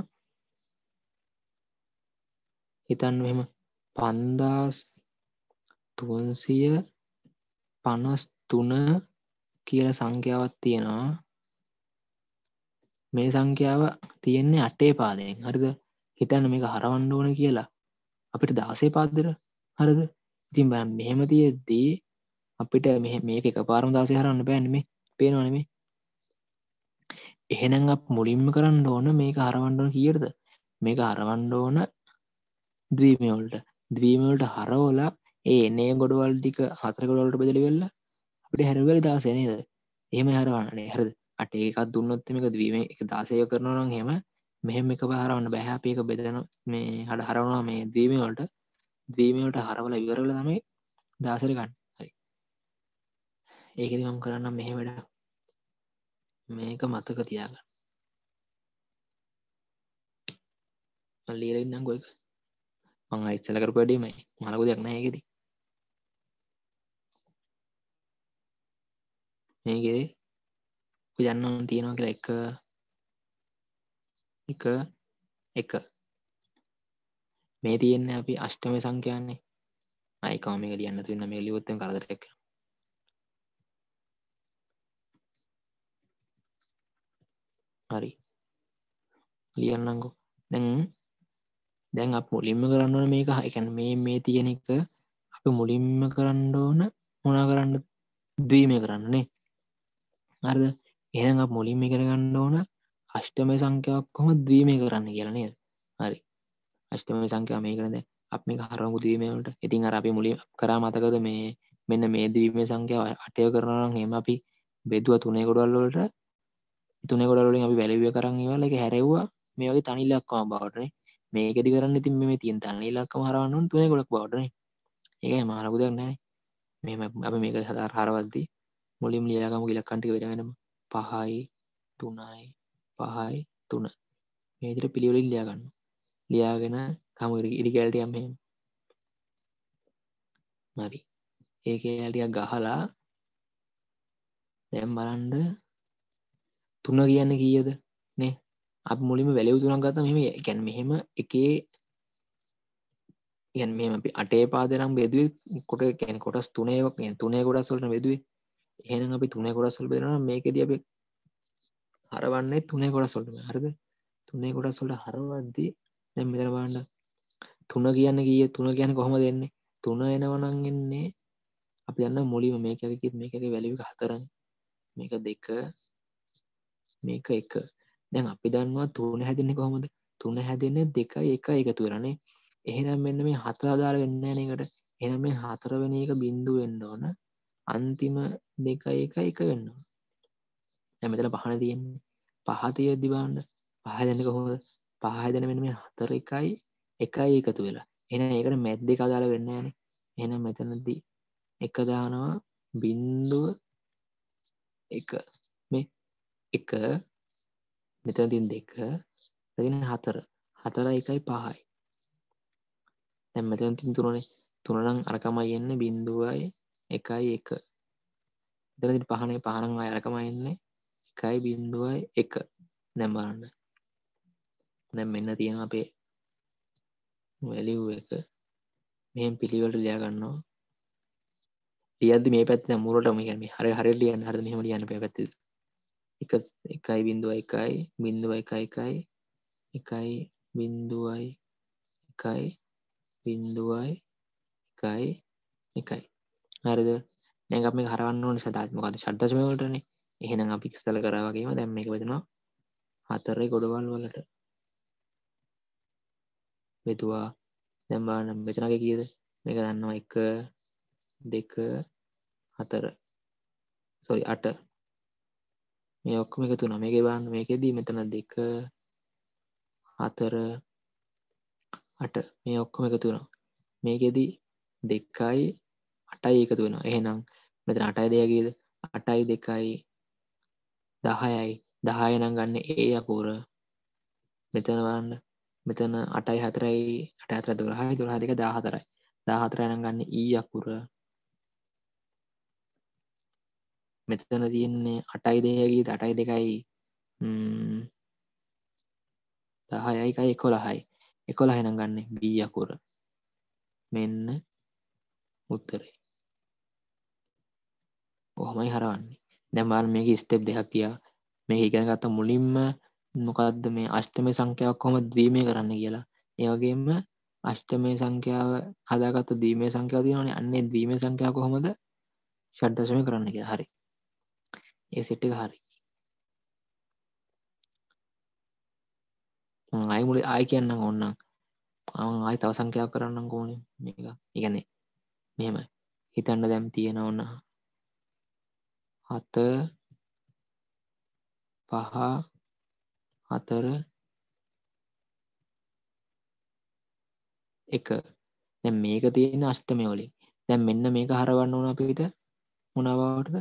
හිතන්න මෙම පන්දාස් තුන්සිය පනස් තුන කියල සංඛ්‍යාවත් තියෙනවා. මේ සංඛ්‍යාව තියෙන්නේ අටේ පාදයෙන්. හරිද? හිතන්න මේක හරවන්න ඕන කියලා අපිට දාසේ පාදදර හරිද? ඉතින් බ මෙහෙම තියෙද්දී අපිට මෙ මේක එක පාරම දාසය හරන්න බෑනීමේ පේනවනමේ එහෙනම් අප මුලින්ම කරන්න ඕන මේක හරවන්ඩෝන කියරද මේක හරවන්ඩ ඕන දවීමවලට දවීමවලට හරවෝලා ඒ එන්නේ ගොඩවල් ටික හතර ගොඩවලට බෙදලි වෙල්ලා අපට හැරවල් දාසනේද එහෙම හරවන්නේ. හරද? අට ඒකත් දුන්නොත්තම එක දවීම එක දාසය කරනනම් හෙම මෙහෙම එක පහරවන්න බැහැපික බෙදන මේ හඩ හරවනවා මේ දවීමවලට දවීමට හරවල ඉවරල තමයි දාසර ගන්න. හරි. ඒකෙ මම් කරන්න මෙහෙ වැඩ මේක මතක තියාගන්න. ලියරන්නම් ගොය මං අයිස්සල කර පඩීමයි මලකු දෙයක් නෑගෙද මේගේ යන්න තියෙනවා කියලා එක එක එක. මේ තියෙන්නේ අපි අෂ්ටම සංඛ්‍යයන්නේ අයිකාමික ලියන්න තුන්න මේ ලියොත්තම කරදරක් හරි. ලියන්නංගෝ දැන් දැන් අප මුලින්ම කරන්න මේක. එකැන මේ මේ තියෙන එක අප මුලින්ම කරන්න ඕන මොනා කරන්න? දීම කරන්නනේ අර්ද එහඟ මුලින්ම කරගන්න ඕන අෂ්ටම සංඛ්‍යාවක් කොම දීම කරන්න කියලනය හරි. අෂ්ටම සංඛ්‍යා මේ කරද අප මේ හරමු දීමට ඉතින් අර අපි මුලින් කරා මතකද මේ මෙන්න මේ දීම සංඛ්‍යාව අටය කරනම් හෙම අපි බෙදුව තුනේ ගොඩල්ලොලට තුනේ ගොඩලින් අපි වැලිවිය කරන්න වල එක හැරෙව්වා. මේ වගේ තනිලක්කම බවටනේ මේකෙදි කරන්න ඉතින් මේ තියන් තනිලක්කම හරවන්න තුනේ ගොඩක් බවටනේ ඒක මාලකු දෙයක් නෑ මෙම අප මේක හදාර හරවද්දී මුලින් ලියගම. ගිලක්කන්ටි වෙනගෙනම පහයි තුනයි පහයි තුන. මේතර පිළිවලින් ලියාගන්න. ලියාගෙන කමර ඉරිකෑල්ට යම්ම මරි ඒක ඇලිය ගහලා දැම් බලන්ඩ තුන කියන්න කියද? නේ? අප මුලිම වැලව තුනක් ගත මෙම ගැන් මෙහෙම එකේ ගැන් මෙම අපි අටේ පාදනම් බෙදුව කොට කැන කොටස් තුනේවක් තුනේ කොටස් වලට බෙදුවේ. එහෙනම් අපි තුනේ කොටස් වල බෙදනවා මේකෙදී අපි හරවන්නේ තුනේ කොටස් වලට හරිද? තුනේ කොටස් වලට හරවද්දී දැන් මෙතන බලන්න. තුන කියන්න කීය තුන කියන්නේ කොහොමද එන්නේ? තුන එනවා නම් එන්නේ අපි දන්න මුලින්ම මේක ඇවිත් මේකේ වැලියු එක හතරනේ. මේක දෙක මේක එක. දැන් අපි දන්නවා තුන හැදෙන්නේ කොහොමද? තුන හැදෙන්නේ දෙකයි එකයි එකතු වෙලානේ එහෙනම් මෙන්න මේ හතර අදාළ වෙන්නේ නැහැ නේකට එහෙනම් මේ හතර වෙන එක බිඳුව වෙන්න ඕන. අන්තිම දෙකයි එක එක වෙන්න දැන් මෙතන පහන තියෙන්නේ. පහ තියෙද්දි බලන්න. පහ දෙන්න කොහොමද පහ දෙන මෙන්න මේ හතර එකයි එකයි එකතු වෙලා. එහෙනම් ඒකට මැද් දෙක අදාළ වෙන්නේ නැහැනේ එහෙනම් මෙතනදී එක දානවා බිඳුව එක. මේ එක මෙතනතින් දෙක දෙන හතර. හතර එකයි පහයි. දැන් මෙතන තින් තුනනේ. තුන නම් අරකමයි එන්නේ බිඳුවයි එකයි එක. එතනදි පහනේ පහනම් ආය අරකමයි එන්නේ. එකයි බිඳුවයි එක දැන් බලන්න. දැන් මෙන්න තියෙන අපේ වැලිව් එක මෙහෙම පිළිවෙලට ලියා ගන්නවා. ලියද්දි මේ පැත්තෙන් මුලටම කියන්නේ හරිය හරියට ලියන්න හරියට මෙහෙම ලියන්න මේ පැත්තේ. එක එකයි බිඳුවයි එකයි බිඳුවයි එකයි එකයි එකයි බිඳුවයි එකයි බිඳුවයි එකයි එකයි හරිද? දැන් අපි මේක හරවන්න ඕනේ සදාත්. මොකද ෂඩ්දශම වලටනේ. එහෙනම් අපි ඉස්සල කරා වගේම දැන් මේක බෙදනවා හතරේ ගොඩවල් වලට. බෙදුවා දැන් බලන්න මෙතනගේ කීයද? මේක දන්නවා 1 2 4 සෝරි 8 මේ ඔක්කොම එකතු වුණා. මේකේ බලන්න මේකෙදී මෙතන 2 4 8 මේ ඔක්කොම එකතු වුණා. මේකෙදී 2යි 8යි එකතු වෙනවා. එහෙනම් මෙතන 8යි 2 කීයද? 8යි 2යි 10යි 10 නම් ගන්න ඒ අකුර. මෙතන බලන්න. මෙතන 8යි 4යි 8 4 12යි 12 2 14යි 14 නම් ගන්න ඊ අකුර. මෙතන තියෙන්නේ 8යි 2 කීයද? 8යි 2යි 10යි 1යි 11යි 11 නම් ගන්න B අකුර. මෙන්න උත්තරේ. කොහොමයි හරවන්නේ? දැන් බලන්න මේකේ ස්ටෙප් දෙකක් ගියා. මේක ඉගෙන ගත්ත මුලින්ම මොකද්ද මේ අෂ්ටමය සංඛ්‍යාවක් කොහොමද ද්විමය කරන්න කියලා. ඒ වගේම අෂ්ටමය සංඛ්‍යාව හදාගත්ත ද්විමය සංඛ්‍යාව තියෙනවානේ. අන්නේ ද්විමය සංඛ්‍යාව කොහොමද ෂඩ්දශමය කරන්න කියලා. හරි. ඒ සෙට් එක හරි. ආයි මුල ආයි කියන්නම් ඕන්නම් ආයි තව සංඛ්‍යාවක් කරන්නම් ඕනේ. මේක. ඉගැන්නේ මෙහෙම හිතන්න දැම් තියෙන ඔන්න හත පහ හතර එක. දැන් මේක තියෙන අෂ්ටමය වලින්. දැන් මෙන්න මේක හරවන්න ඕන අපිට මොනවාටද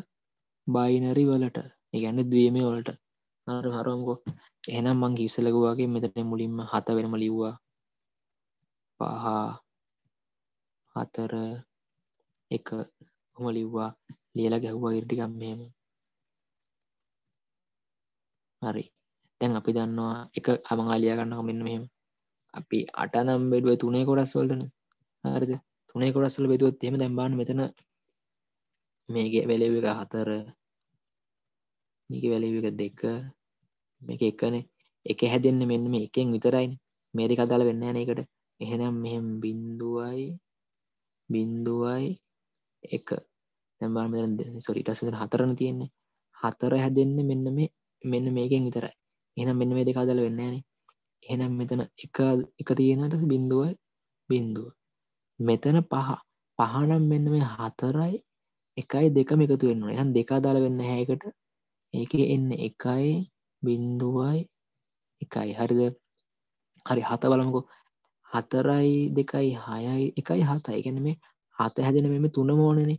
බයිනරි වලට. ඒ කියන්නේ ද්වීමය වලට. හරි හරවමුකෝ. එහෙනම් මං ඉස්සෙල්ලා කිව්වාගේ මෙතන මුලින්ම හත වෙනම ලිව්වා. පහ හතර එක. කොහොම ලිව්වා. ලියලා ගැහුවා ඉර ටිකක් මෙහෙම. හරි. දැන් අපි දන්නවා එක අමං ලියා ගන්නවා මෙන්න මෙහෙම. අපි අට නම් බෙඩුව තුනේ කොටස් වලටන. හරිද? තුනේ කොටස්වල බෙදුවොත් එහෙම දැන් බලන්න මෙතන මේකේ වැලියු එක හතර මේකේ වැලියු එක දෙක මේක එකනේ. එක හැදෙන්නේ මෙන්න මේ එකෙන් විතරයිනේ. මේ දෙක අදාළ වෙන්නේ නැහැ නේකට එහෙනම් මෙහෙම බිඳුවයි බිඳුවයි එක. දැන් බලන්න මෙතන සෝරි ඊට පස්සේ මෙතන හතරනේ තියෙන්නේ. හතර හැදෙන්නේ මෙන්න මේ මෙන්න මේකෙන් විතරයි. එහෙනම් මෙන්න මේ දෙක අදාළ වෙන්නේ නැහනේ. එහෙනම් මෙතන එක එක තියෙනට බිඳුවයි බිඳුව මෙතන පහ. පහනම් මෙන්න මේ හතරයි එකයි දෙකම එකතු වෙන්න එහෙනම් දෙක අදාළ වෙන්න හැකට ඒකේ එන්න එකයි බිඳුවයි එකයි. හරිද? හරි හත බලමුකෝ. හතරයි දෙකයි හයයි එකයි හතයි. ගැන මේ හත හැදෙන මෙම තුන මෝනනේ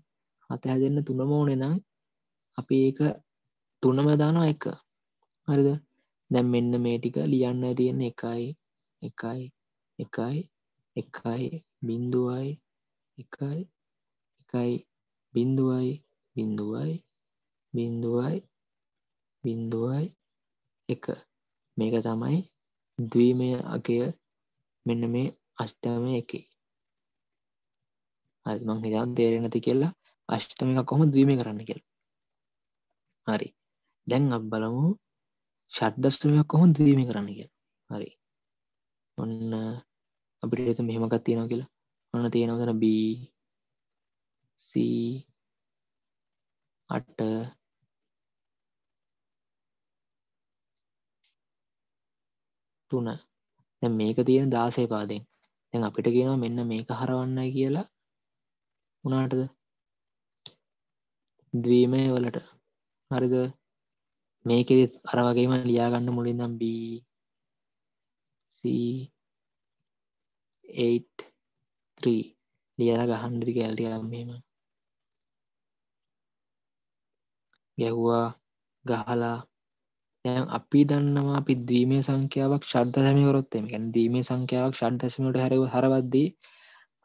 හත හැදෙන්න්න තුන මෝනෙ නම් අපි ඒක තුනම දානවා එක. හරිද? දැම් මෙන්න මේ ටික ලියන්න තියෙන එකයි එකයි එකයි එකයි බින්දුවයි එකයි එකයි බින්දුවයි බින්දුවයි බින්දුවයි බින්දුවයි එක. මේක තමයි දවීමය අගය මෙන්න මේ අෂ්ටමය එකේ. අමං හිතන් තේරෙන නැති කියලා අෂ්ටම එක කොහොම දවීම කරන්න කියලා? හරි. දැන් අබ බලමු ෂඩ්දස්ටමයක් කොහොම දවීම කරන්න කිය හරි. ඔන්න අපිට එත මෙහෙමකත් තියෙනවා කියලා. ඔන්න තියෙනවදන B C අට තුන. දැන් මේක තියෙන දාසේ පාදෙන් දැන් අපිට කියනවා මෙන්න මේක හරවන්නයි කියලා. උනාටද? දවීමය වලට. හරිද? මේකෙ අර වගේම ලියාගන්න මුලින් නම් B C 8 ලියලා ගහන්ඩි කැල්ටියම් මෙම ගැහ්වා ගහලා. දැන් අපි දන්නවා අපි දීමේ සංඛ්‍යාවක් ශද්ධ සැමිකරොත්තම ගැන දීමේ සංඛ්‍යාවක් ශඩ්දසමට හැරව හරවද්දී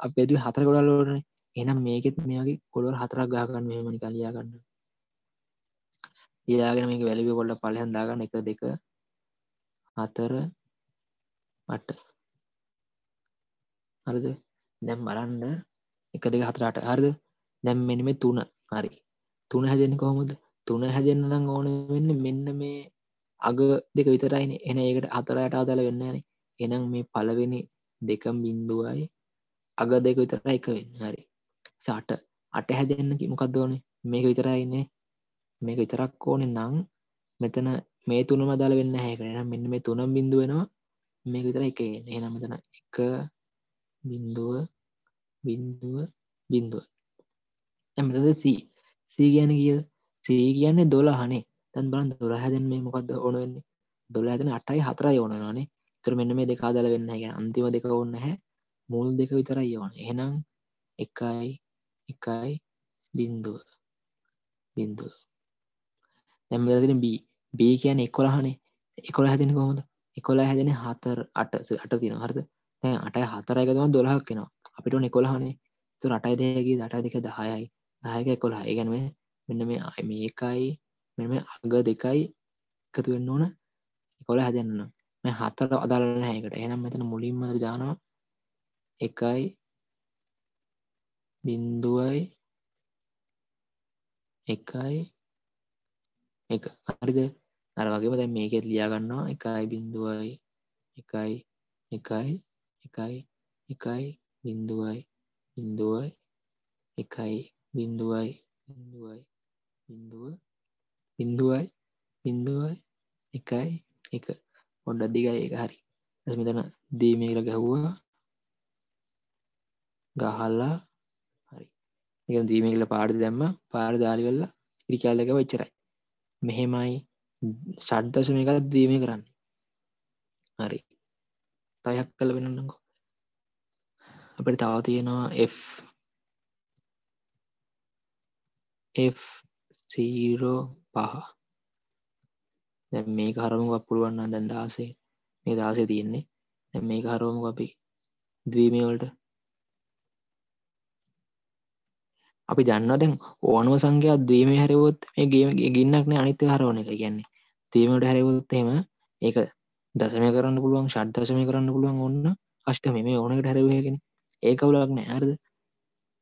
අපේද හතර ගොඩල්ලෝටන එනම් මේකෙත් මේගේ කොළොල් හතරක් ගාගන්න මෙමනි කලියාගන්න ඊලාගෙන මේක වැලිවි කොල්ල පලහන් දාගන්න. එක දෙක හතර අට. හරිද? දැම් බලන්න. එක දෙක හතරට හරිද? දැම් මෙනි මේ තුන. හරි. තුන හැදෙන කොහොමද? තුන හැදෙන්න්න නම් ඕන වෙන්න මෙන්න මේ අග දෙක විතරයින එන ඒකට අතරයට අදාල වෙන්නන එනම් මේ පලවෙනි දෙකම් බින්දුවයි අග දෙක විතර එක වෙන්න. හරි. සාට අට හැදෙන්න්න මොකක්ද ඕන? මේක විතරයින්නේ මේක විතරක් ඕනෙ නං මෙතන මේ තුන මදාල වෙන්න හැකරෙන මෙන්න මේ තුනම් බිඳුව වෙනවා. මේක විතර එක එනම් මෙතන එක බින්දුව බින්දුව බින්දුව ඇමතද සී සී ගැන කිය සී කියන්නේ දොලා හනේ තැන් බලන් දොළ හැදෙන් මේ මොකක්ද ඕන වෙන්නේ? දොළ ඇතන අටයි හතරයි ඕනනේ තර මෙන්න මේ දෙකා දල වෙන්න ගැන අන්තිම දෙක ඔන්න හැ මුල් දෙක විතරයි ඕන. එහෙනම් එකයි එකයි බින්දුව බින්දුව දැම්බලතින බ බී කියන එකොළහනේ. එකොළ හැදෙන කොහොද එකොලා හැදෙන හතර අට. අට තින හරද? අටයි හතරයිකතම දොලහක් කෙනවා අපිට නෙකොළහනේ තු රටයි දෙයගේ දට දෙක දහයයි. දායක කොළහ ඒගැනුව මෙන්න මේ අය මේකයි මෙම අග දෙකයි එකතු වෙන්න ඕන කොළ හැදන්න මේ හතර අදාලන්න හැකට එනම් මෙතන මුලින්ම විධානවා එකයි බින්දුවයි එකයි එක. හරිද? අර වගේම දැන් මේකෙත් ලියාගන්නවා. එකයි බින්දුවයි එකයි එකයි එකයි එකයි බින්දුවයි බින්දුවයි එකයි බින්දුවයි බින්දුවයි බින්දුව බින්දුවයි බින්දුවයි එකයි එක. පොඩ්ඩ දිගයි එක හරි. මෙතන දීමේල ගැහ්වා. ගහල්ලා හරි එක දීම කියල පාඩ දැම්ම. පාර දාලි වෙල්ලා ඉරිකාල්ලක වෙච්චරයි මෙහෙමයි. ෂඩ්දශම එකත් දීම කරන්න. හරි. තයක් කල වෙනන්නකෝ අපට තව තියෙනවා F. F0 පහ. දැ මේ හරමුක් පුළුවන්න දැන් දාසේ. මේ දාසේ තියෙන්නේ. දැ මේ හරෝමු අපි. දවීමවලට අපි දන්න දැන් ඕනුව සංඛ්‍යා දීම හැරවොත් මේ ගේම ගින්නක්න අනිත්‍ය හරවන එක කියන්නේ. තීමට හැරවොත් එම ඒක දසම කරන්න පුළුවන් ෂඩ්දශමය කරන්න පුළුවන් ඔන්න අෂ්ට මේ ඕනකට හැරවයගෙන ඒකවුලක් නෑ හරද?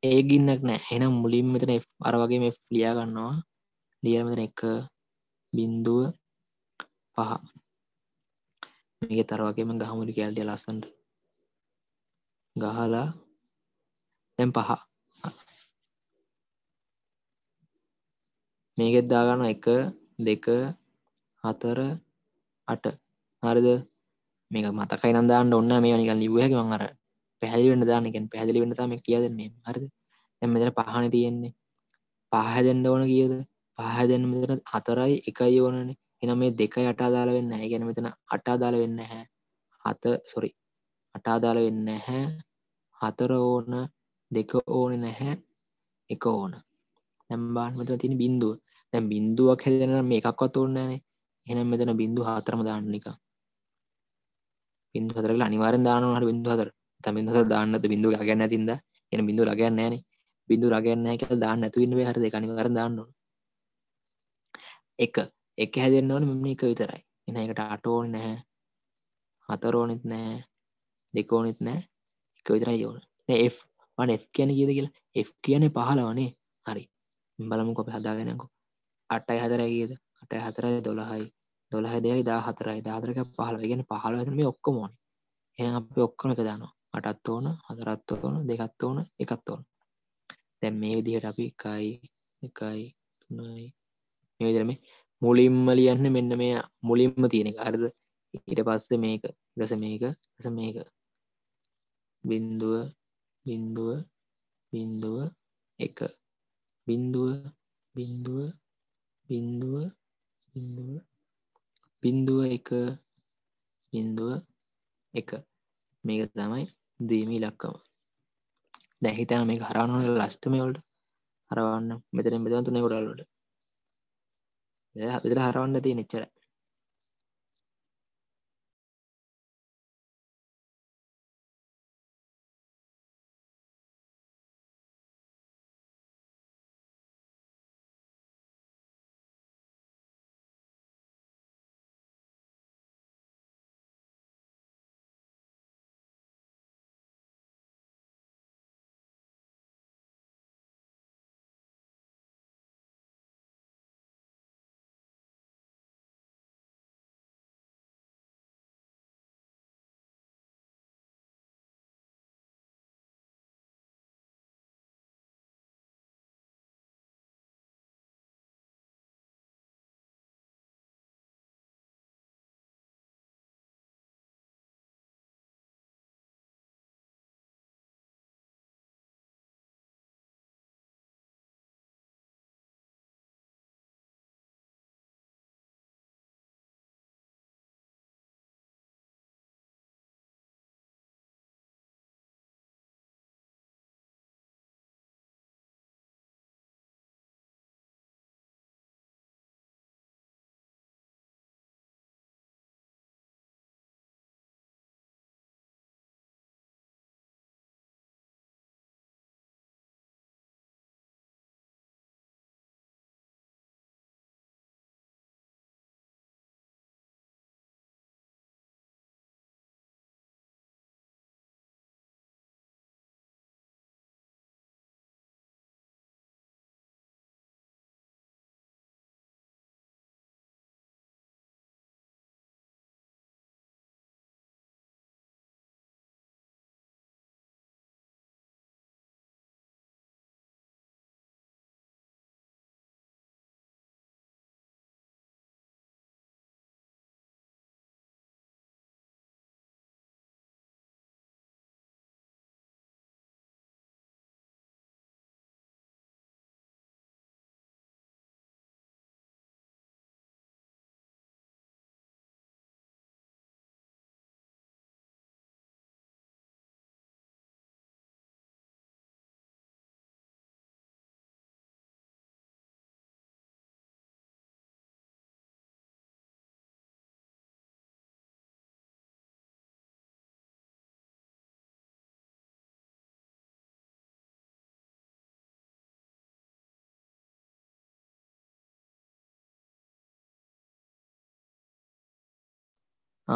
ඒ ගින්නක් නෑ. එනම් මුලින් මෙතන අර වගේ මේ ලියා ගන්නවා. ලියමතන එක බින්දුව පහ. මේක තරවගේම ගහමුලි කෑල්දිය ලස්සන්ට ගහලා දැම් පහ. මේකෙත් දාගන්න එක දෙක හතර අට. හරිද? මේක මතකයි නදාන්න ඔන්න මේ නික ලිව්වහකි මං අර පැහැදිලි වෙන්න දානකෙන් පැහැදිලි වෙන්න තම කිය දෙන්නේ. හරිද? දැන් මෙතන පහන තියෙන්නේ. පහ දෙන්න ඕන කියද? පහ දෙන්න මෙතන හතරයි එකයි ඕනනේ. එනම් මේ දෙක යටා දාලා වෙන්න හැ ගැන මෙතන අටා දාල වෙන්න හැ හත සොරි අටා දාල වෙන්න හැ හතර ඕන දෙක ඕන නැහැ. එක ඕන. නැම්බාන් මෙතන තින බින්දුව දැ බින්දුවක් හැදෙන මේ එකක්වත් ඕන්නනේ එනම් මෙතන බින්දු හතරම දාන්නනික බින්දු හතරල අනිවාරෙන් දානහට බින්දු හතර. තමින් හස දාන්නත බින්දු ගන්න තින්ද එන බින්දු රගන්න නෑන බින්දු රගන්න එක දාන්න ඇතුවන්න හර කනිවර දාන්න එක. එක හැදෙන්න්න ඕන මෙම එක විතරයි. එන එකට අටෝන නැහැ. හතරෝනෙත් නෑ දෙකෝනෙත් නෑ එක විතරයි ඕන. වන් F. කියන කියද කියලා? F කියන පහලවනේ හරි. බලමු කොප හදාගෙනකු අටයි හතරයිගේද අට හතරයි දොළහයි. දොළහ දෙයයි දා හතරයි දාතරක පහල ගෙන පහල මේ ඔක්කොමෝන එ අප ඔක්කොම එක දානවා. අටත් ඕන හතරත් ඕන දෙකත් ඕන එකත් ඕන. දැම් මේ විදිහට අපි එකයි එකයි තුනයි. මේ විදිරම මුලින්ම ලියන්න මෙන්න මේ මුලින්ම තියෙන කාරද ඊට පස්ස මේක ගස මේක ගස මේක. බින්දුව බින්දුව බින්දුව එක. බින්දුව බින්දුව බින්දුව බින්දුව බින්දුව එක බින්දුව එක. මේක තමයි දීමී ලක්කම දැහිතන මේ හරවනට ලස්ටමවලට හරවන්න. මෙතන මෙතන තුනේ කොටල්ලට විතර හරවන්න තිය නිච්චර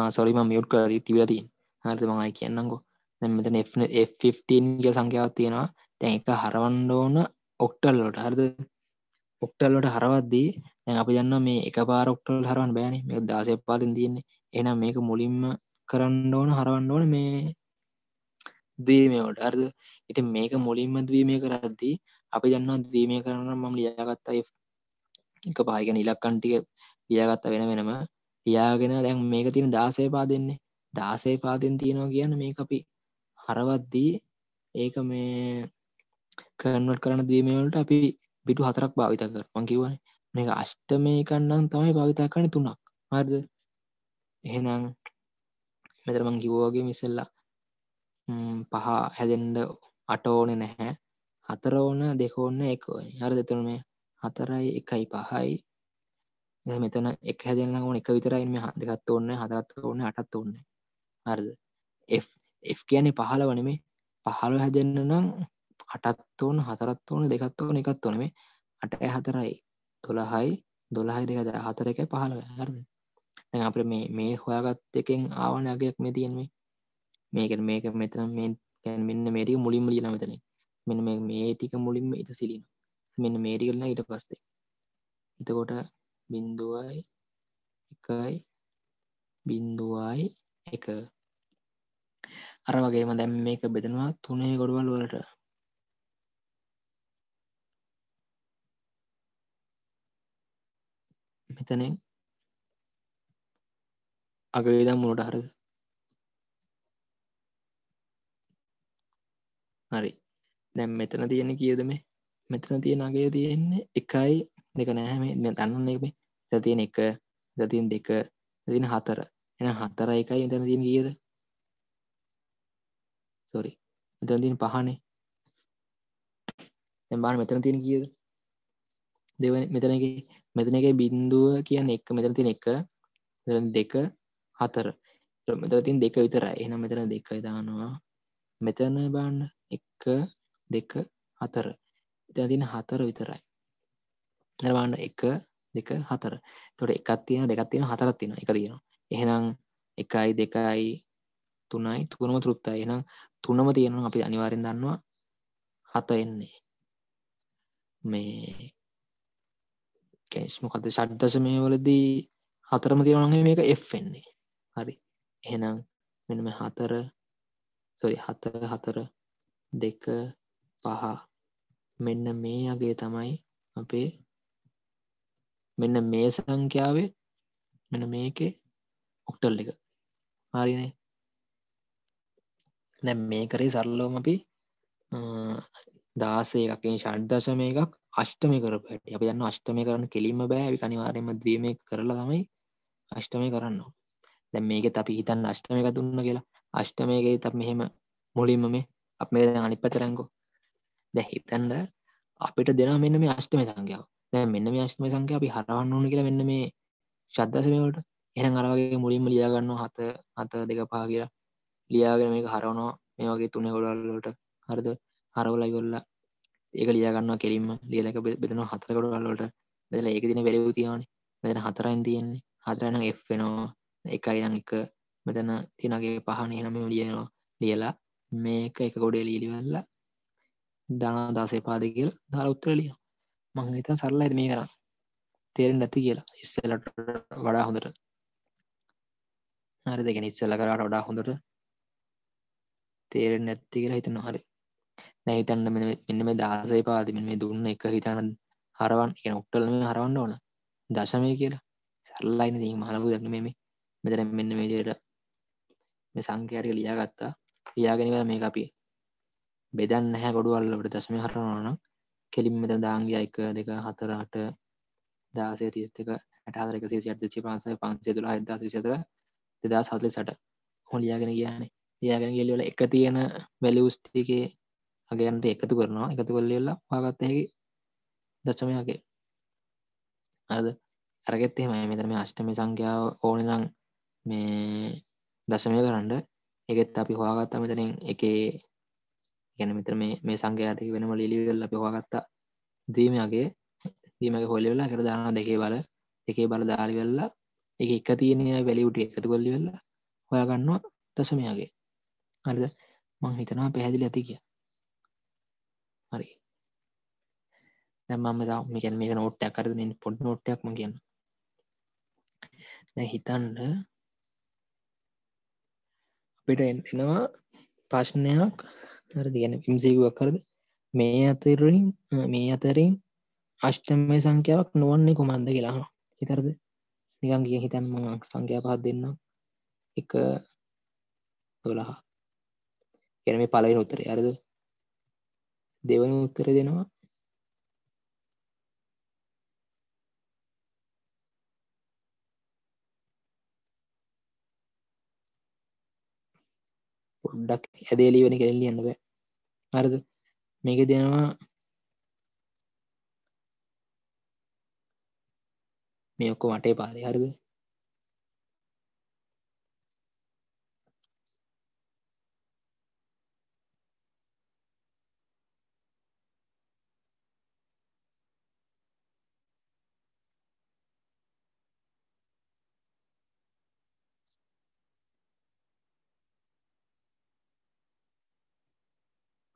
සොරිම මියුට් කර තිවලතින් හරිත මඟයි කියන්නකෝ මෙතන F15 ගේ සංඛ්‍යාවත් තියෙනවා. තැන් එක හරවන්ඩ ඕන ඔක්ටල්ලොට හරිද? ඔක්ටල්ලොට හරවද්දී දැන් අපි දන්න මේ එක පාර ඔක්ටල් හරවන් බෑන. මේ දාසය පාලින් තියන්නේ. එනම් මේක මුලින්ම කරන්න ඕන හරවන්න ඕන මේ දීමට අර්ද ඉති මේක මුලින්ම දවීමය කරද්දී අපි දන්න දීමය කරන්න මම ලියාගත්තා එක පායගෙන ඉලක්කන්ටික ලියාගත්ත වෙන වෙනම. ලියාගෙන දැන් මේක තියෙන දාසය පා දෙන්නේ දාසය පාදෙන් තියෙනවා කියන්න මේ අපි හරවද්දී ඒක මේ කන්වට කරන දීමවලට අපි පිටු හතරක් භාවිත කර මංකිවන මේක අෂ්ටමයකන්නම් තමයි භාවිතා කරන තුනක්. හරද? එහෙනම් මෙතරමං කිවෝගේ මිසල්ලා පහ හැදෙන්ඩ අට ඕන නැහැ. හතර ඕන දෙකෝන්න එක හර දෙතුන මේ හතරයි එකයි පහයි මෙතන එක හැදෙන්න්න ඕන එක විතරයි මේ දෙකත් ඕන්න හදත් ඕන්න අටත් ඕන්න හරද? F කියන්නේ පහල වනමේ පහළ හැදෙන්න්න නම් අටත් ඕන හතරත් ඕන දෙකත් ඕන එකත් ඕනේ අටය හතරයි. දොළහයි දොළහයි දෙක හතර එක පහළ හරද? දැන් අප මේ මේ හොයාගත් එකෙන් ආවනගයක් මේ තියෙන්නේ මේක මේක මෙතන මේ මෙන්න මේටික මුලින්ම ලියලා මෙතන මෙන්න මේ මේ ටික මුලින්ම ඊට සිලින මෙන්න මේටි කරලා ඊට පස්සේ. එතකොට බිඳුවයි එකයි බිඳුවයි එක. අර වගේම දැම් මේක බෙදෙනවා තුනේ ගොඩවල් වලට. මෙතනෙන් අගවිදම් මුලට හරද හරි. දැම් මෙතන තියෙන කියද මේ? මෙතන තියෙන අගේ තියෙන්නේ එකයි දෙක නෑම දන්න එක තියෙන එක දතින් දෙක තින හතර. එන හතර එකයි එතන තියෙන කියද? සොරි මෙතන තින් පහනේ. එබාන මෙතන තියෙන කියද? දෙව මෙතන එක මෙතන එක බින්දුව කියන්න එක මෙතන තින එක දෙක හතර. මෙතන තින් දෙක විතර එන මෙතන දෙක දානවා. මෙතන බාන්න එක දෙක හතර. ඉතින් හතර විතරයි. නරවාන්න එක දෙක හතර. තොට එකත් තියෙන දෙකත් තියෙන හතරත් තියෙන එක තියෙනවා. එහෙනම් එකයි දෙකයි තුනයි තුනම තෘත්තයි එනම් තුනම තියෙනවා අපි අනිවාරෙන් දන්නවා හත එන්නේ. මේ කැස්මොකද ෂඩ්දස මේ වලදී හතරම තියෙනගේ මේක එන්නේ. හරි. එහෙනම් මෙනම හතර සොරි හත හතර දෙක පහ මෙන්න මේ අගේ තමයි අපේ මෙන්න මේ සංඛ්‍යාවේ මෙන මේකේ ඔක්ටල් එක. හරිනේ. දැ මේ කරේ සරලෝම අපි දාසේ එකකින් ෂඩ්දශම එකක් අෂ්ටමය කරපට අප යන්න අෂ්ටමය කරන්න කෙලින්ම බෑ. කනිවාරයම දීම කරලා තමයි අෂ්ටමය කරන්න දැ මේක අපි හිතන්න අෂ්ටමයක දුන්න කියලා. අෂ්ටමයගේ ත මෙහෙම මුලින්ම මේ අප මේ දැ අනි පතරංගෝ දැ හිතන්ඩ අපිට දෙන මෙන්න මේ අෂ්ටම සංඛ්‍යාව. දැ මෙන්න මේ අෂ්ටම සංඛ්‍යා අපි හරවන්න ඕන කියලා මෙන්න මේ ශද්ධසමයට එහ අරවගේ මුලින්ම ලියාගන්න හත හත දෙක පා කියලා. ලියාගෙන මේක හරවනවා. මේ වගේ තුන ගොඩල්ලට හරද? හරවලයි ගොල්ල ඒක ලියගන්න කෙලින්ම. ලියලක බෙදෙන හතකොට කල්ලට බෙල ඒක තින වැලවූ තියවානේ මෙතන හතරයින් තියෙන්නේ. හතරන එනවා එකයිනම් එක. මෙතන තිනගේ පහන. නම ලියනවා. ලියලා මේක එක ගොඩේ ලීලිවල්ල දනා දාසේ පාද කියල. දාර උත්තරලිය මං හිත සරලා ඇද මේ කර තේරෙන් නැති කියලා. ඉස්සලට වඩා හොඳට. හරි දෙගෙන ඉස්සල්ල කරට වඩා හොඳට තේරෙන් නැත්ති කියලා හිතන හරි. නැහිතන්න මෙන්න මේ දාසය පාතිම මේ දුන්න එක හිතන හරවන් එ ඔක්ටල්ම හරවන්න ඕන. දශමය කියලා. සරල්ලයින දී මහලපු දන්න මෙම මෙතර මෙන්න මේජයට මේ සංකයාටක ලියා ගත්තා ලියාගෙනව මේ අපි බෙදන්න හැ ගොඩුවල්ලට දශමය හරනවනම් කෙලින් මෙත දාංගිය එක දෙක හතරට දාසය තිස්තක ඇටහරක සිසිටචි පන්ස පන්සේ තුළ හදදා සිතර දෙදා සත්ලි සට හොලියාගෙන කියන්නේ ලියාගෙන ගෙල්ලවල එක තියෙන වැලිවස්ටිකේ අගේන්ට එකතු කරනවා. එකතු කොල්ලවෙල්ලා පාගත්ත හැකි දච්චමයගේ අද අරගෙත් එහෙම මෙතන මේ අෂ්ටම සංඛ්‍යාව ඕන නම් මේ දශමය කරන්න. එකෙත් අපි හවාගත්තා මෙතනින් එකේ ගැන මෙතර මේ මේ සංඝයාට වෙනම ලිලිවෙල් අපි හවාගත්තා දීමගේ දීමගේ හොල්ලවෙලා කර දාන දෙකේ බල එකේ බල දාලි වෙල්ලා එක එක තියෙන වැලියුට එකතු කොල්ලි වෙල්ලා හොයාගන්නවා දසමයාගේ හරිද මං හිතනවා පැහැදිලි ඇති කිය හරි දැම්මම මේකැන මේක නෝට්ටයක් කරද පොඩ් නෝට්ටයක්ම කියන්න හිතන්ඩ අපිට එනවා ප්‍රශ්නයක් හර ගැන පිම්සේකුවක් කරද? මේ අතරින් මේ අතරින් අෂ්ටමය සංඛ්‍යාවක් නොවන්නේ කොමන්ද කියලා හිතරද නිකන් කිය හිතන් ම සංඛ්‍යා පහත් දෙන්න එක දොළහ. ගැන මේ පලවෙන උත්තරේ අරද දෙවන උත්තර දෙනවා. පොඩ්ඩක් හැදේලී වන කෙරෙල්ලි යන්න බෑ. අරද මේක දෙනවා මේ ඔක්කො මටේ පාරය හරිද?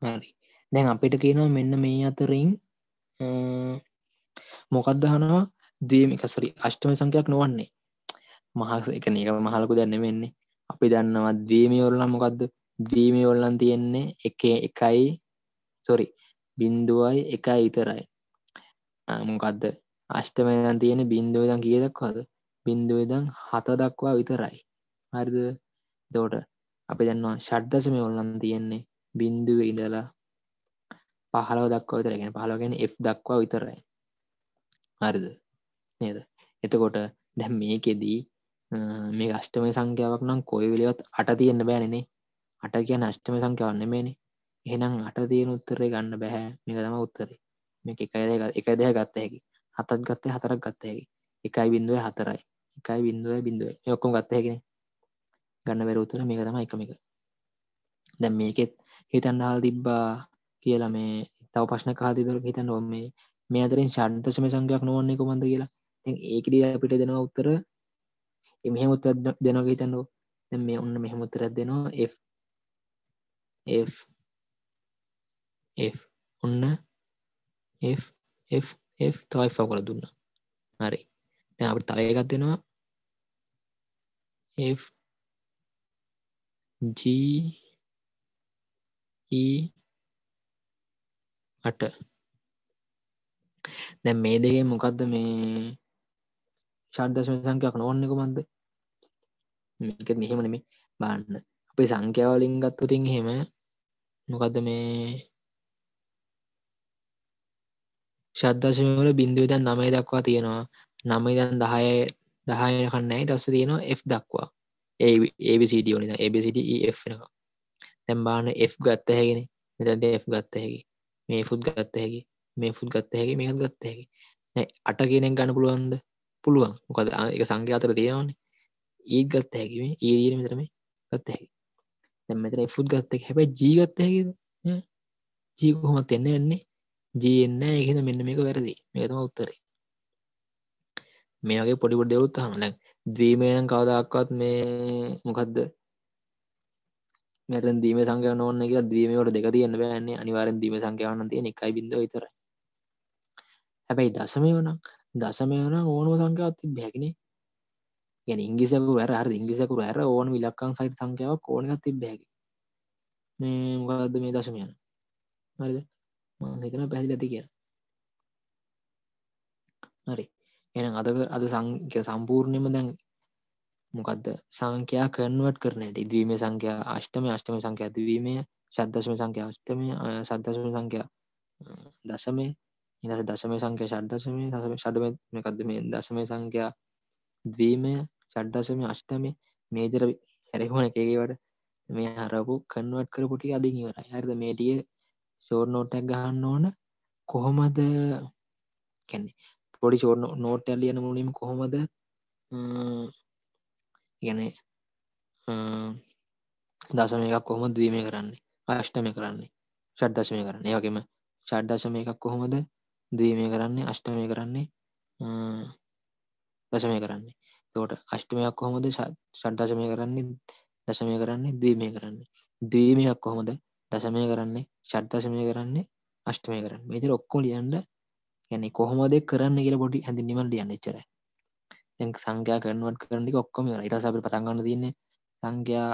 හරි. දැන් අපිට කියනවා මෙන්න මේ අතරින් මොකක්දහනවා දීමික සරි අෂ්ටම සංකයක් නොවන්නේ. මහස එක නික මහලකු දැන්න වෙන්නේ අපි දන්නවා දීමියෝල්ල මොකක්ද දීමියෝල්ලන් තියෙන්නේ එක එකයි සොරි බින්දුවයි එකයි ඉතරයි මොකක්ද අෂ්ටමයන් තියෙන බින්දුවදන් කියදක්වාද බින්දුවදන් හත දක්වා විතරයි. හරිද? දෝට අපි දන්නවා ෂඩ්දසම ඔල්ලන් තියෙන්නේ බින්දුව ඉඳලා පහලව දක්වා විතරගෙන පහලගෙන F දක්වා විතරයි. හරිද? නේද? එතකොට දැම් මේකෙදී මේ අෂ්ටම සංඛ්‍යාවක් නම් කොයි විලිවත් අට තියෙන්න්න බෑනනේ අට කියන අෂ්ටම සංඛ්‍යාවන්න මේනේ එහෙනම් අට තියෙන උත්තරේ ගන්න බැහැ මේක තම උත්තරේ. මේ එක එක දෙය ගත්ත හැකි. හතත් ගත්තේ හතරක් ගත්ත හැකි. එකයි බින්දුව හතරයි. එකයි බින්දුව බින්දුව. ඔක්කොම ගත්ත හැකෙන. ගන්න බැර උත්තර මේක තම එකම එක. දැම් මේකෙත් හිතන්න හල් තිබ්බා කියලා මේ තව පශ්න කාතිබල හිතන්න ඔොම මේ මේ අතරින් ශන්තසම සංගයක් නොවන්නේ කොමන්ද කියලා. ඒකදී අපිට දෙනවා උත්තර. එමහෙම උත්තර දෙනවා හිතන්නෝ දැ මේ ඔන්න මෙහෙම උත්තරත් දෙනවා. F. F. F. ඔන්න F. F. F. තවයි ෆකර දුන්න. හරි. දැන් අපට තව එකක් දෙනවා. F. G. E අට දැන් මේ දෙකේ මොකක්ද මේ ශර්දශම සංඛ්‍යක් නොවන්නක මන්ද මේක මෙහෙම නෙමේ බාන්න අපේ සංඛ්‍යාවලින් ගත්තු තින් හෙම මොකක්ද මේ ශද්ධශමවල බින්දුව දැන් නමයි දක්වා තියෙනවා. නමයි දැන් දහය දහය කන්නයි ටස්ස තියෙනවා F දක්වා. ඒBCD ඕනිද ABCD F එක දැම් බාන F ගත්ත හැගෙන මෙතැද F ගත්ත හැකි. මේ ෆුත් ගත්ත හැකි. මේ ෆුත් ගත්ත හැකි. මේත් ගත්ත හැකි. අට කෙනෙක් ගන්න පුළුවන්ද? පුළුවන්. මොකද එක සංඝ අතර තියෙනවාන. ඒත් e ගත්ත හැකිේ ඒදීන මෙතරම ගත්ත හැකි. දැ මෙතර ෆුත් ගත්තක් හැබයි ජීගත්ත හැකිද ජී කොහොමත් එන්න එන්නේ ජීන්න එකද මෙන්න මේක වැරදි. මේතම උත්තරේ. මේ වගේ පොඩිපොඩ දෙවුත් හමල දීමයන් කවදක්වත් මේ මොකක්ද මෙත දීම සංකය නොන්න එක දීමවට දෙක තියන්න බෑන්නේ අනිවාරෙන් දීම සංකයවන්න තියෙන එකයි බිඳ විතර හැබැයි දසමය වනම් දසමය වන ඕනුව සංකයවත් බැකිනේ ගැන ඉංගිසකු වැර හර ඉංගිසකු ඇර ඕන විලක්කං සයිට සංකයාවක් ඕනගත් තිබ බැකි මේ මොකක්ද මේ දශමයන හරිද? හිතන පැහදිල ඇති කිය හරි. එන අද අද සංඛ්‍ය සම්පූර්ණයම දැන් මොකක්ද සංඛ්‍යා කන්වට කරන ඉදවීම සංඛ්‍යා අෂ්ටම අෂ්ටම සංඛ්‍යා දවීමය ශද්දශම සංඛ්‍යා අෂ්ටමය සද්ධශම සංඛ්‍යා දසමේ ඉඳ දශම සංඛ්‍ය ශඩ්දශමය දසම ෂඩම කක්ද මේ දශමය සංඛ්‍යා? දවීමය ෂඩ්දශම අෂ්ටමය මේදර හැරහුණ එකේවට මේ හරපු කන්වට කරපුටි අධි ඉවර හරිද? මේටිය ෂෝර් නෝටක් ගහන්න ඕන. කොහොමද? කැන්නේ පොඩි ෂෝර් නෝට් ලියන මුලින් කොහොමද? ගැන දසම එකක් කොහොම දීමය කරන්නේ? අෂ්ටමය කරන්නේ? ෂඩ්දශමය කරන්න. ඒවගේම ෂඩ්දශම එකක් කොහොමද දීමය කරන්නේ? අෂ්ටමය කරන්නේ? දශමය කරන්නේ. තෝට අෂ්ටමයක් කොහොමද ෂඩ්දශමය කරන්නේ? දශමය කරන්නේ දීමය කරන්නේ. දීමයක් කොහොමද දශමය කරන්නේ? ෂඩ්දශමය කරන්නේ? අෂ්ටමය කරන්න. මෙතර ඔක්කො ලියන්ඩ යන්නේ කොහොමද කරන්න කියල පොඩි හැඳින්නිමල් ලියන්න එච්චරයි. දැන් සංඛ්‍යා කරනුවත් කරන්නි ඔක්කොම ඉරස අපි පතන්ගන්න තියන්නේ සංඛ්‍යා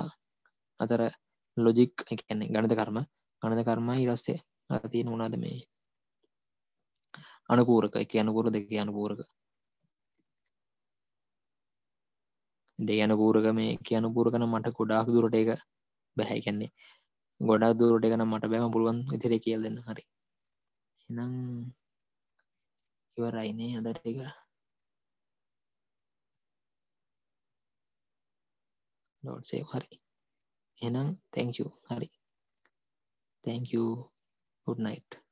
අතර ලොජික් එකන්නේ ගණත කර්ම. ගණත කර්ම ඉරස්සේ අතිය නොනාද මේ? අනපූරක එක අනුපුර දෙක අනුපූරක දෙයන පූරක මේ කියන පූරකන මට ගොඩාක් දුරට එක බැහැ කැන්නේ ගොඩක් දුරට එකන මට බෑම පුළුවන් ඉතිර කියල් දෙන්න. හරි. එනම් ඉවරයිනේ අදට එක Lord save Hari. Enang, thank you, Hari. Thank you. Good night.